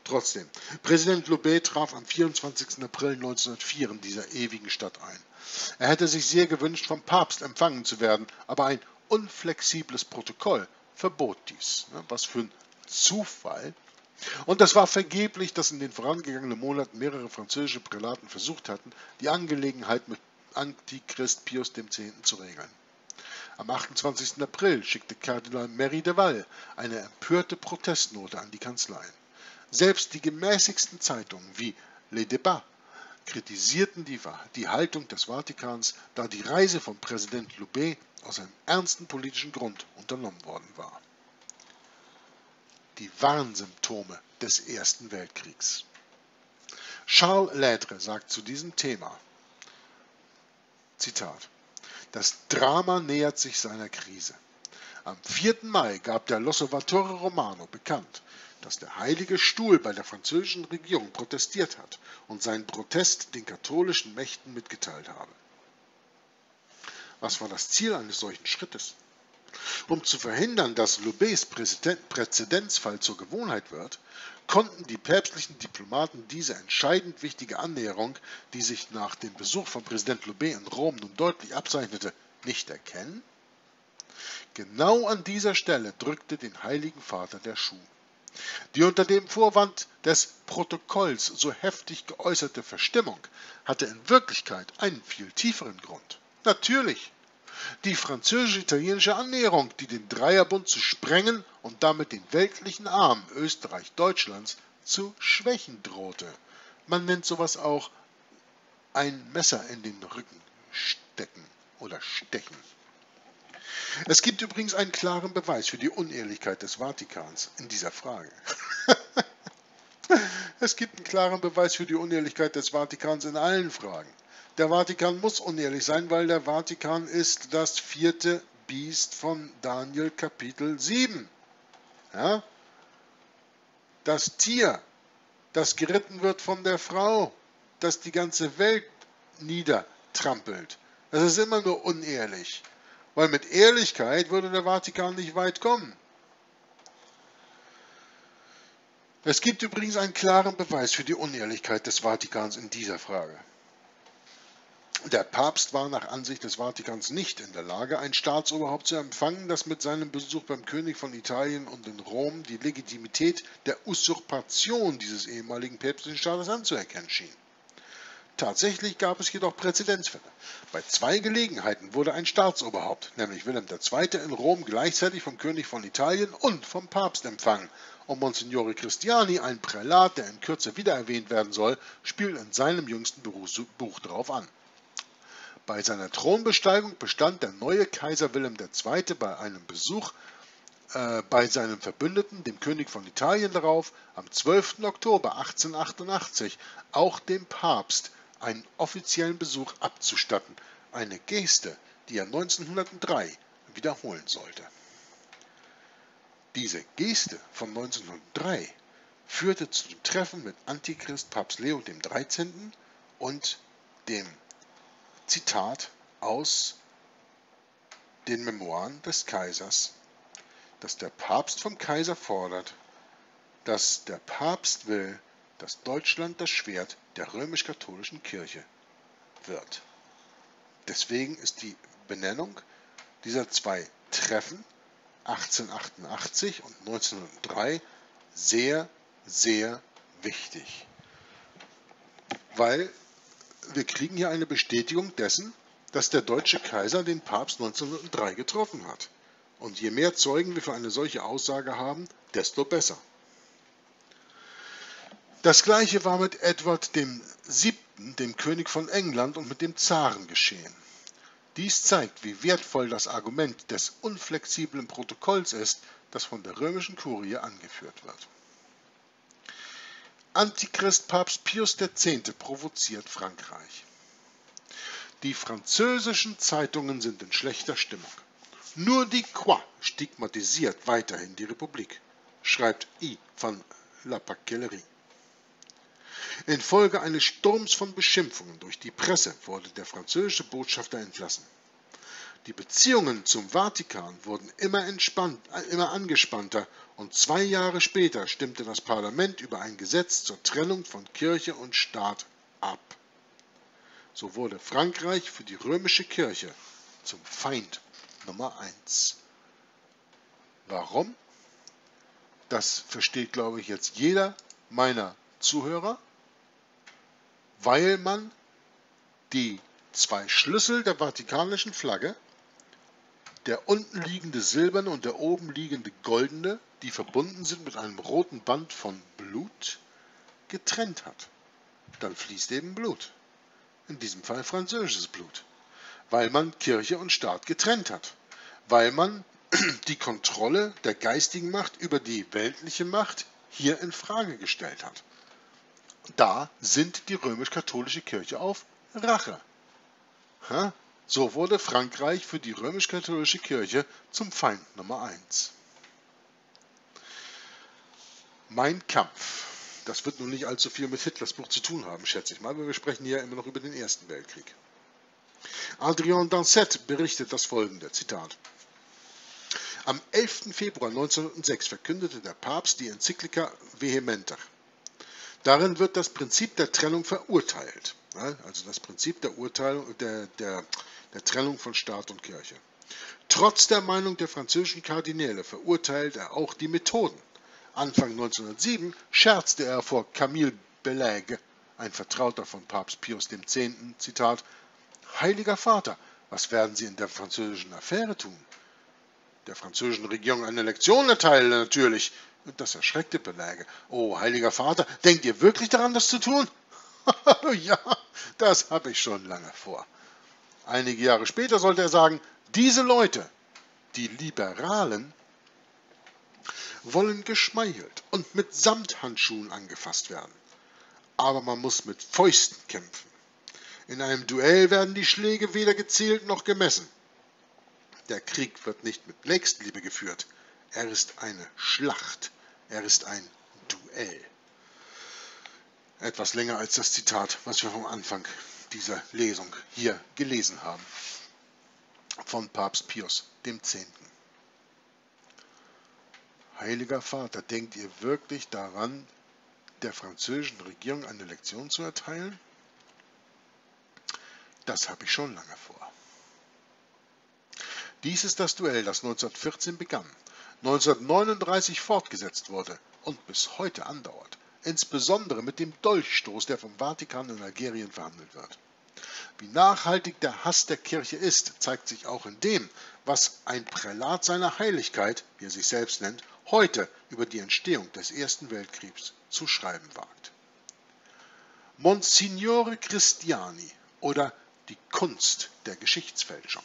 Trotzdem, Präsident Loubet traf am 24. April 1904 in dieser ewigen Stadt ein. Er hätte sich sehr gewünscht, vom Papst empfangen zu werden, aber ein unflexibles Protokoll verbot dies. Was für ein Zufall. Und das war vergeblich, dass in den vorangegangenen Monaten mehrere französische Prälaten versucht hatten, die Angelegenheit mit Antichrist Pius X. zu regeln. Am 28. April schickte Kardinal Mary de Val eine empörte Protestnote an die Kanzleien. Selbst die gemäßigsten Zeitungen wie Le Débat kritisierten die, die Haltung des Vatikans, da die Reise von Präsident Loubet aus einem ernsten politischen Grund unternommen worden war. Die Warnsymptome des Ersten Weltkriegs. Charles Lettre sagt zu diesem Thema, Zitat, das Drama nähert sich seiner Krise. Am 4. Mai gab der L'Osservatore Romano bekannt, dass der Heilige Stuhl bei der französischen Regierung protestiert hat und seinen Protest den katholischen Mächten mitgeteilt habe. Was war das Ziel eines solchen Schrittes? Um zu verhindern, dass Loubets Präzedenzfall zur Gewohnheit wird, konnten die päpstlichen Diplomaten diese entscheidend wichtige Annäherung, die sich nach dem Besuch von Präsident Loubet in Rom nun deutlich abzeichnete, nicht erkennen? Genau an dieser Stelle drückte den Heiligen Vater der Schuh. Die unter dem Vorwand des Protokolls so heftig geäußerte Verstimmung hatte in Wirklichkeit einen viel tieferen Grund. Natürlich die französisch-italienische Annäherung, die den Dreierbund zu sprengen und damit den weltlichen Arm Österreich-Deutschlands zu schwächen drohte. Man nennt sowas auch ein Messer in den Rücken stecken oder stechen. Es gibt übrigens einen klaren Beweis für die Unehrlichkeit des Vatikans in dieser Frage. es gibt einen klaren Beweis für die Unehrlichkeit des Vatikans in allen Fragen. Der Vatikan muss unehrlich sein, weil der Vatikan ist das vierte Biest von Daniel Kapitel 7. Ja? Das Tier, das geritten wird von der Frau, das die ganze Welt niedertrampelt. Das ist immer nur unehrlich. Weil mit Ehrlichkeit würde der Vatikan nicht weit kommen. Es gibt übrigens einen klaren Beweis für die Unehrlichkeit des Vatikans in dieser Frage. Der Papst war nach Ansicht des Vatikans nicht in der Lage, ein Staatsoberhaupt zu empfangen, das mit seinem Besuch beim König von Italien und in Rom die Legitimität der Usurpation dieses ehemaligen päpstlichen Staates anzuerkennen schien. Tatsächlich gab es jedoch Präzedenzfälle. Bei zwei Gelegenheiten wurde ein Staatsoberhaupt, nämlich Wilhelm II. in Rom gleichzeitig vom König von Italien und vom Papst empfangen. Und Monsignore Christiani, ein Prälat, der in Kürze wiedererwähnt werden soll, spielt in seinem jüngsten Buch darauf an. Bei seiner Thronbesteigung bestand der neue Kaiser Wilhelm II. bei einem Besuch äh, bei seinem Verbündeten, dem König von Italien, darauf, am 12. Oktober 1888 auch dem Papst einen offiziellen Besuch abzustatten, eine Geste, die er 1903 wiederholen sollte. Diese Geste von 1903 führte zu dem Treffen mit Antichrist Papst Leo XIII. und dem Zitat aus den Memoiren des Kaisers, dass der Papst vom Kaiser fordert, dass der Papst will, dass Deutschland das Schwert der römisch-katholischen Kirche wird. Deswegen ist die Benennung dieser zwei Treffen 1888 und 1903 sehr, sehr wichtig, weil wir kriegen hier eine Bestätigung dessen, dass der deutsche Kaiser den Papst 1903 getroffen hat. Und je mehr Zeugen wir für eine solche Aussage haben, desto besser. Das gleiche war mit Edward Siebten, dem König von England und mit dem Zaren geschehen. Dies zeigt, wie wertvoll das Argument des unflexiblen Protokolls ist, das von der römischen Kurie angeführt wird. Antichrist Papst Pius X. provoziert Frankreich. Die französischen Zeitungen sind in schlechter Stimmung. Nur die Croix stigmatisiert weiterhin die Republik, schreibt I. von La Paquellerie. Infolge eines Sturms von Beschimpfungen durch die Presse wurde der französische Botschafter entlassen. Die Beziehungen zum Vatikan wurden immer, immer angespannter und zwei Jahre später stimmte das Parlament über ein Gesetz zur Trennung von Kirche und Staat ab. So wurde Frankreich für die römische Kirche zum Feind Nummer eins. Warum? Das versteht, glaube ich, jetzt jeder meiner Zuhörer, weil man die zwei Schlüssel der vatikanischen Flagge der unten liegende silberne und der oben liegende goldene, die verbunden sind mit einem roten Band von Blut, getrennt hat. Dann fließt eben Blut. In diesem Fall französisches Blut. Weil man Kirche und Staat getrennt hat. Weil man die Kontrolle der geistigen Macht über die weltliche Macht hier in Frage gestellt hat. Da sind die römisch-katholische Kirche auf Rache. So wurde Frankreich für die römisch-katholische Kirche zum Feind Nummer 1. Mein Kampf. Das wird nun nicht allzu viel mit Hitlers Buch zu tun haben, schätze ich mal, aber wir sprechen hier immer noch über den Ersten Weltkrieg. Adrien Dancet berichtet das folgende, Zitat. Am 11. Februar 1906 verkündete der Papst die Enzyklika Vehementer. Darin wird das Prinzip der Trennung verurteilt, also das Prinzip der, Urteilung, der, der, der Trennung von Staat und Kirche. Trotz der Meinung der französischen Kardinäle verurteilt er auch die Methoden. Anfang 1907 scherzte er vor Camille Beläge, ein Vertrauter von Papst Pius X., Zitat, Heiliger Vater, was werden Sie in der französischen Affäre tun? Der französischen Regierung eine Lektion erteilen natürlich. Das erschreckte Beläge. Oh, heiliger Vater, denkt ihr wirklich daran, das zu tun? ja, das habe ich schon lange vor. Einige Jahre später sollte er sagen, diese Leute, die Liberalen, wollen geschmeichelt und mit Samthandschuhen angefasst werden. Aber man muss mit Fäusten kämpfen. In einem Duell werden die Schläge weder gezählt noch gemessen. Der Krieg wird nicht mit Nächstenliebe geführt. Er ist eine Schlacht. Er ist ein Duell. Etwas länger als das Zitat, was wir vom Anfang dieser Lesung hier gelesen haben. Von Papst Pius X. Heiliger Vater, denkt ihr wirklich daran, der französischen Regierung eine Lektion zu erteilen? Das habe ich schon lange vor. Dies ist das Duell, das 1914 begann, 1939 fortgesetzt wurde und bis heute andauert, insbesondere mit dem Dolchstoß, der vom Vatikan in Algerien verhandelt wird. Wie nachhaltig der Hass der Kirche ist, zeigt sich auch in dem, was ein Prälat seiner Heiligkeit, wie er sich selbst nennt, heute über die Entstehung des Ersten Weltkriegs zu schreiben wagt. Monsignore Christiani oder die Kunst der Geschichtsfälschung.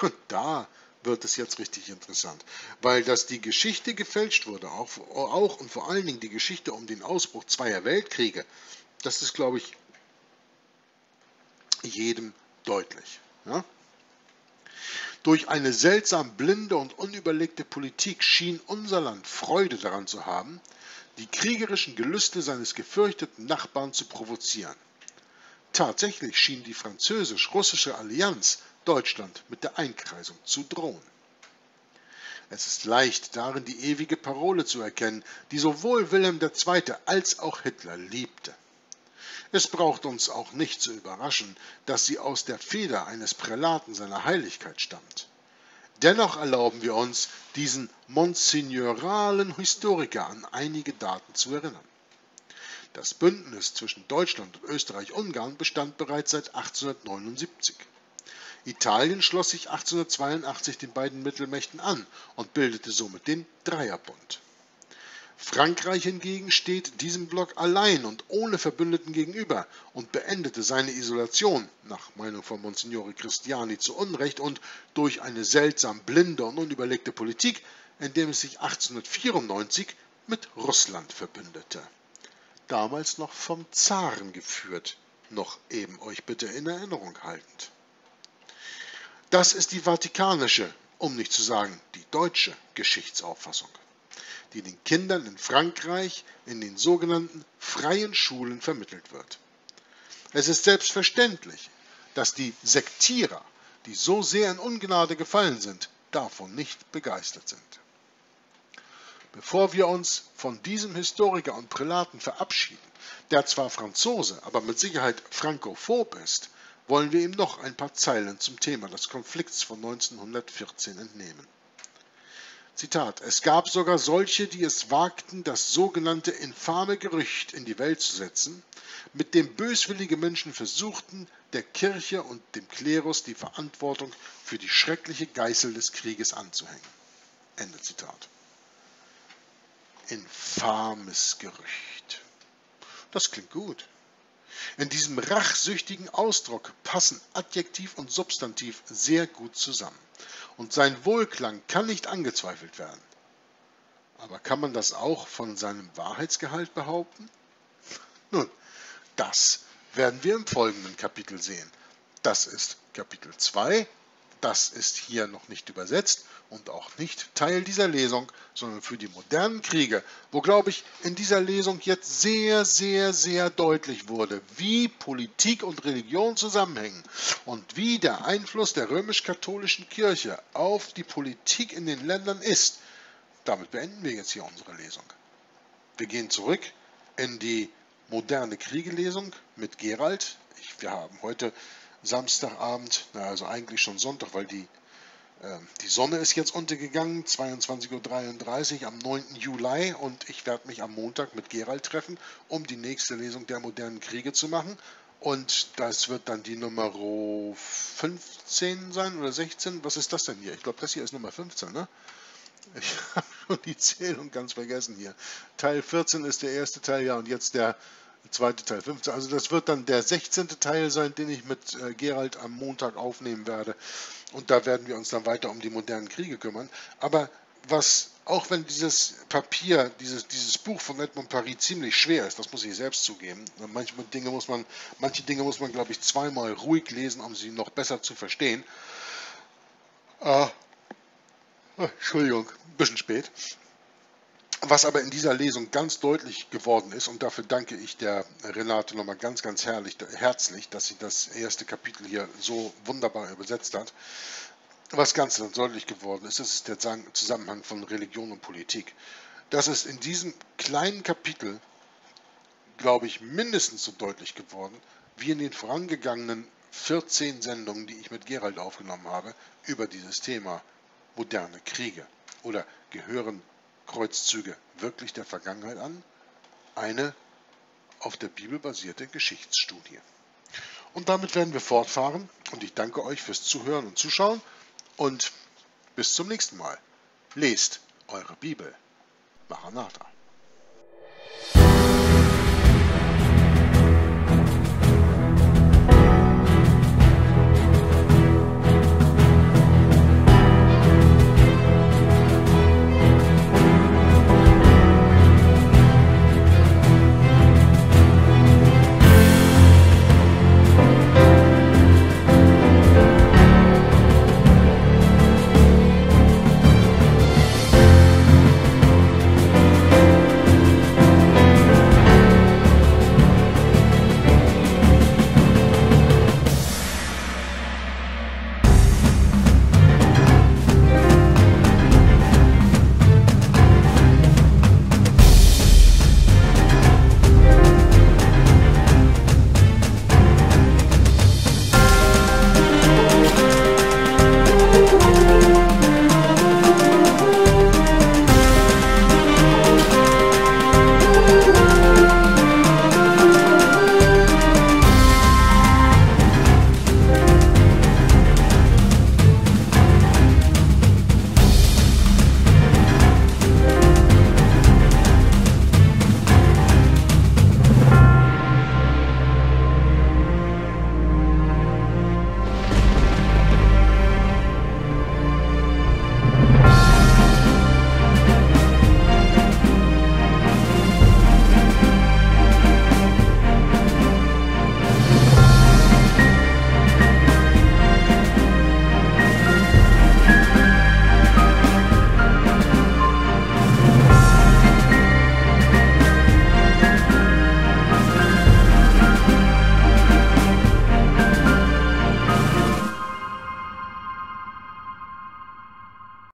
Und da wird es jetzt richtig interessant, weil dass die Geschichte gefälscht wurde, auch, auch und vor allen Dingen die Geschichte um den Ausbruch zweier Weltkriege, das ist, glaube ich, jedem deutlich. Ja? Durch eine seltsam blinde und unüberlegte Politik schien unser Land Freude daran zu haben, die kriegerischen Gelüste seines gefürchteten Nachbarn zu provozieren. Tatsächlich schien die französisch-russische Allianz Deutschland mit der Einkreisung zu drohen. Es ist leicht, darin die ewige Parole zu erkennen, die sowohl Wilhelm II. als auch Hitler liebte. Es braucht uns auch nicht zu überraschen, dass sie aus der Feder eines Prälaten seiner Heiligkeit stammt. Dennoch erlauben wir uns, diesen monsignoralen Historiker an einige Daten zu erinnern. Das Bündnis zwischen Deutschland und Österreich-Ungarn bestand bereits seit 1879. Italien schloss sich 1882 den beiden Mittelmächten an und bildete somit den Dreierbund. Frankreich hingegen steht diesem Block allein und ohne Verbündeten gegenüber und beendete seine Isolation, nach Meinung von Monsignore Christiani zu Unrecht und durch eine seltsam blinde und unüberlegte Politik, indem es sich 1894 mit Russland verbündete damals noch vom Zaren geführt, noch eben euch bitte in Erinnerung haltend. Das ist die vatikanische, um nicht zu sagen die deutsche Geschichtsauffassung, die den Kindern in Frankreich in den sogenannten freien Schulen vermittelt wird. Es ist selbstverständlich, dass die Sektierer, die so sehr in Ungnade gefallen sind, davon nicht begeistert sind. Bevor wir uns von diesem Historiker und Prälaten verabschieden, der zwar Franzose, aber mit Sicherheit frankophob ist, wollen wir ihm noch ein paar Zeilen zum Thema des Konflikts von 1914 entnehmen. Zitat, es gab sogar solche, die es wagten, das sogenannte infame Gerücht in die Welt zu setzen, mit dem böswillige Menschen versuchten, der Kirche und dem Klerus die Verantwortung für die schreckliche Geißel des Krieges anzuhängen. Ende Zitat infames Gerücht. Das klingt gut. In diesem rachsüchtigen Ausdruck passen Adjektiv und Substantiv sehr gut zusammen. Und sein Wohlklang kann nicht angezweifelt werden. Aber kann man das auch von seinem Wahrheitsgehalt behaupten? Nun, das werden wir im folgenden Kapitel sehen. Das ist Kapitel 2, das ist hier noch nicht übersetzt und auch nicht Teil dieser Lesung, sondern für die modernen Kriege, wo, glaube ich, in dieser Lesung jetzt sehr, sehr, sehr deutlich wurde, wie Politik und Religion zusammenhängen und wie der Einfluss der römisch-katholischen Kirche auf die Politik in den Ländern ist. Damit beenden wir jetzt hier unsere Lesung. Wir gehen zurück in die moderne Kriegelesung mit Gerald. Ich, wir haben heute Samstagabend, na also eigentlich schon Sonntag, weil die, äh, die Sonne ist jetzt untergegangen, 22.33 Uhr am 9. Juli und ich werde mich am Montag mit Gerald treffen, um die nächste Lesung der modernen Kriege zu machen. Und das wird dann die Nummer 15 sein oder 16. Was ist das denn hier? Ich glaube, das hier ist Nummer 15, ne? Ich habe schon die Zählung ganz vergessen hier. Teil 14 ist der erste Teil, ja, und jetzt der zweite Teil, 15. Also das wird dann der 16. Teil sein, den ich mit äh, Gerald am Montag aufnehmen werde. Und da werden wir uns dann weiter um die modernen Kriege kümmern. Aber was, auch wenn dieses Papier, dieses, dieses Buch von Edmund Paris ziemlich schwer ist, das muss ich selbst zugeben. Manche Dinge muss man, manche Dinge muss man, glaube ich, zweimal ruhig lesen, um sie noch besser zu verstehen. Äh, Entschuldigung, ein bisschen spät. Was aber in dieser Lesung ganz deutlich geworden ist, und dafür danke ich der Renate nochmal ganz, ganz herrlich, herzlich, dass sie das erste Kapitel hier so wunderbar übersetzt hat. Was ganz deutlich geworden ist, das ist der Zusammenhang von Religion und Politik. Das ist in diesem kleinen Kapitel, glaube ich, mindestens so deutlich geworden, wie in den vorangegangenen 14 Sendungen, die ich mit Gerald aufgenommen habe, über dieses Thema moderne Kriege oder gehören Kreuzzüge wirklich der Vergangenheit an? Eine auf der Bibel basierte Geschichtsstudie. Und damit werden wir fortfahren und ich danke euch fürs Zuhören und Zuschauen und bis zum nächsten Mal. Lest eure Bibel. Maranatha.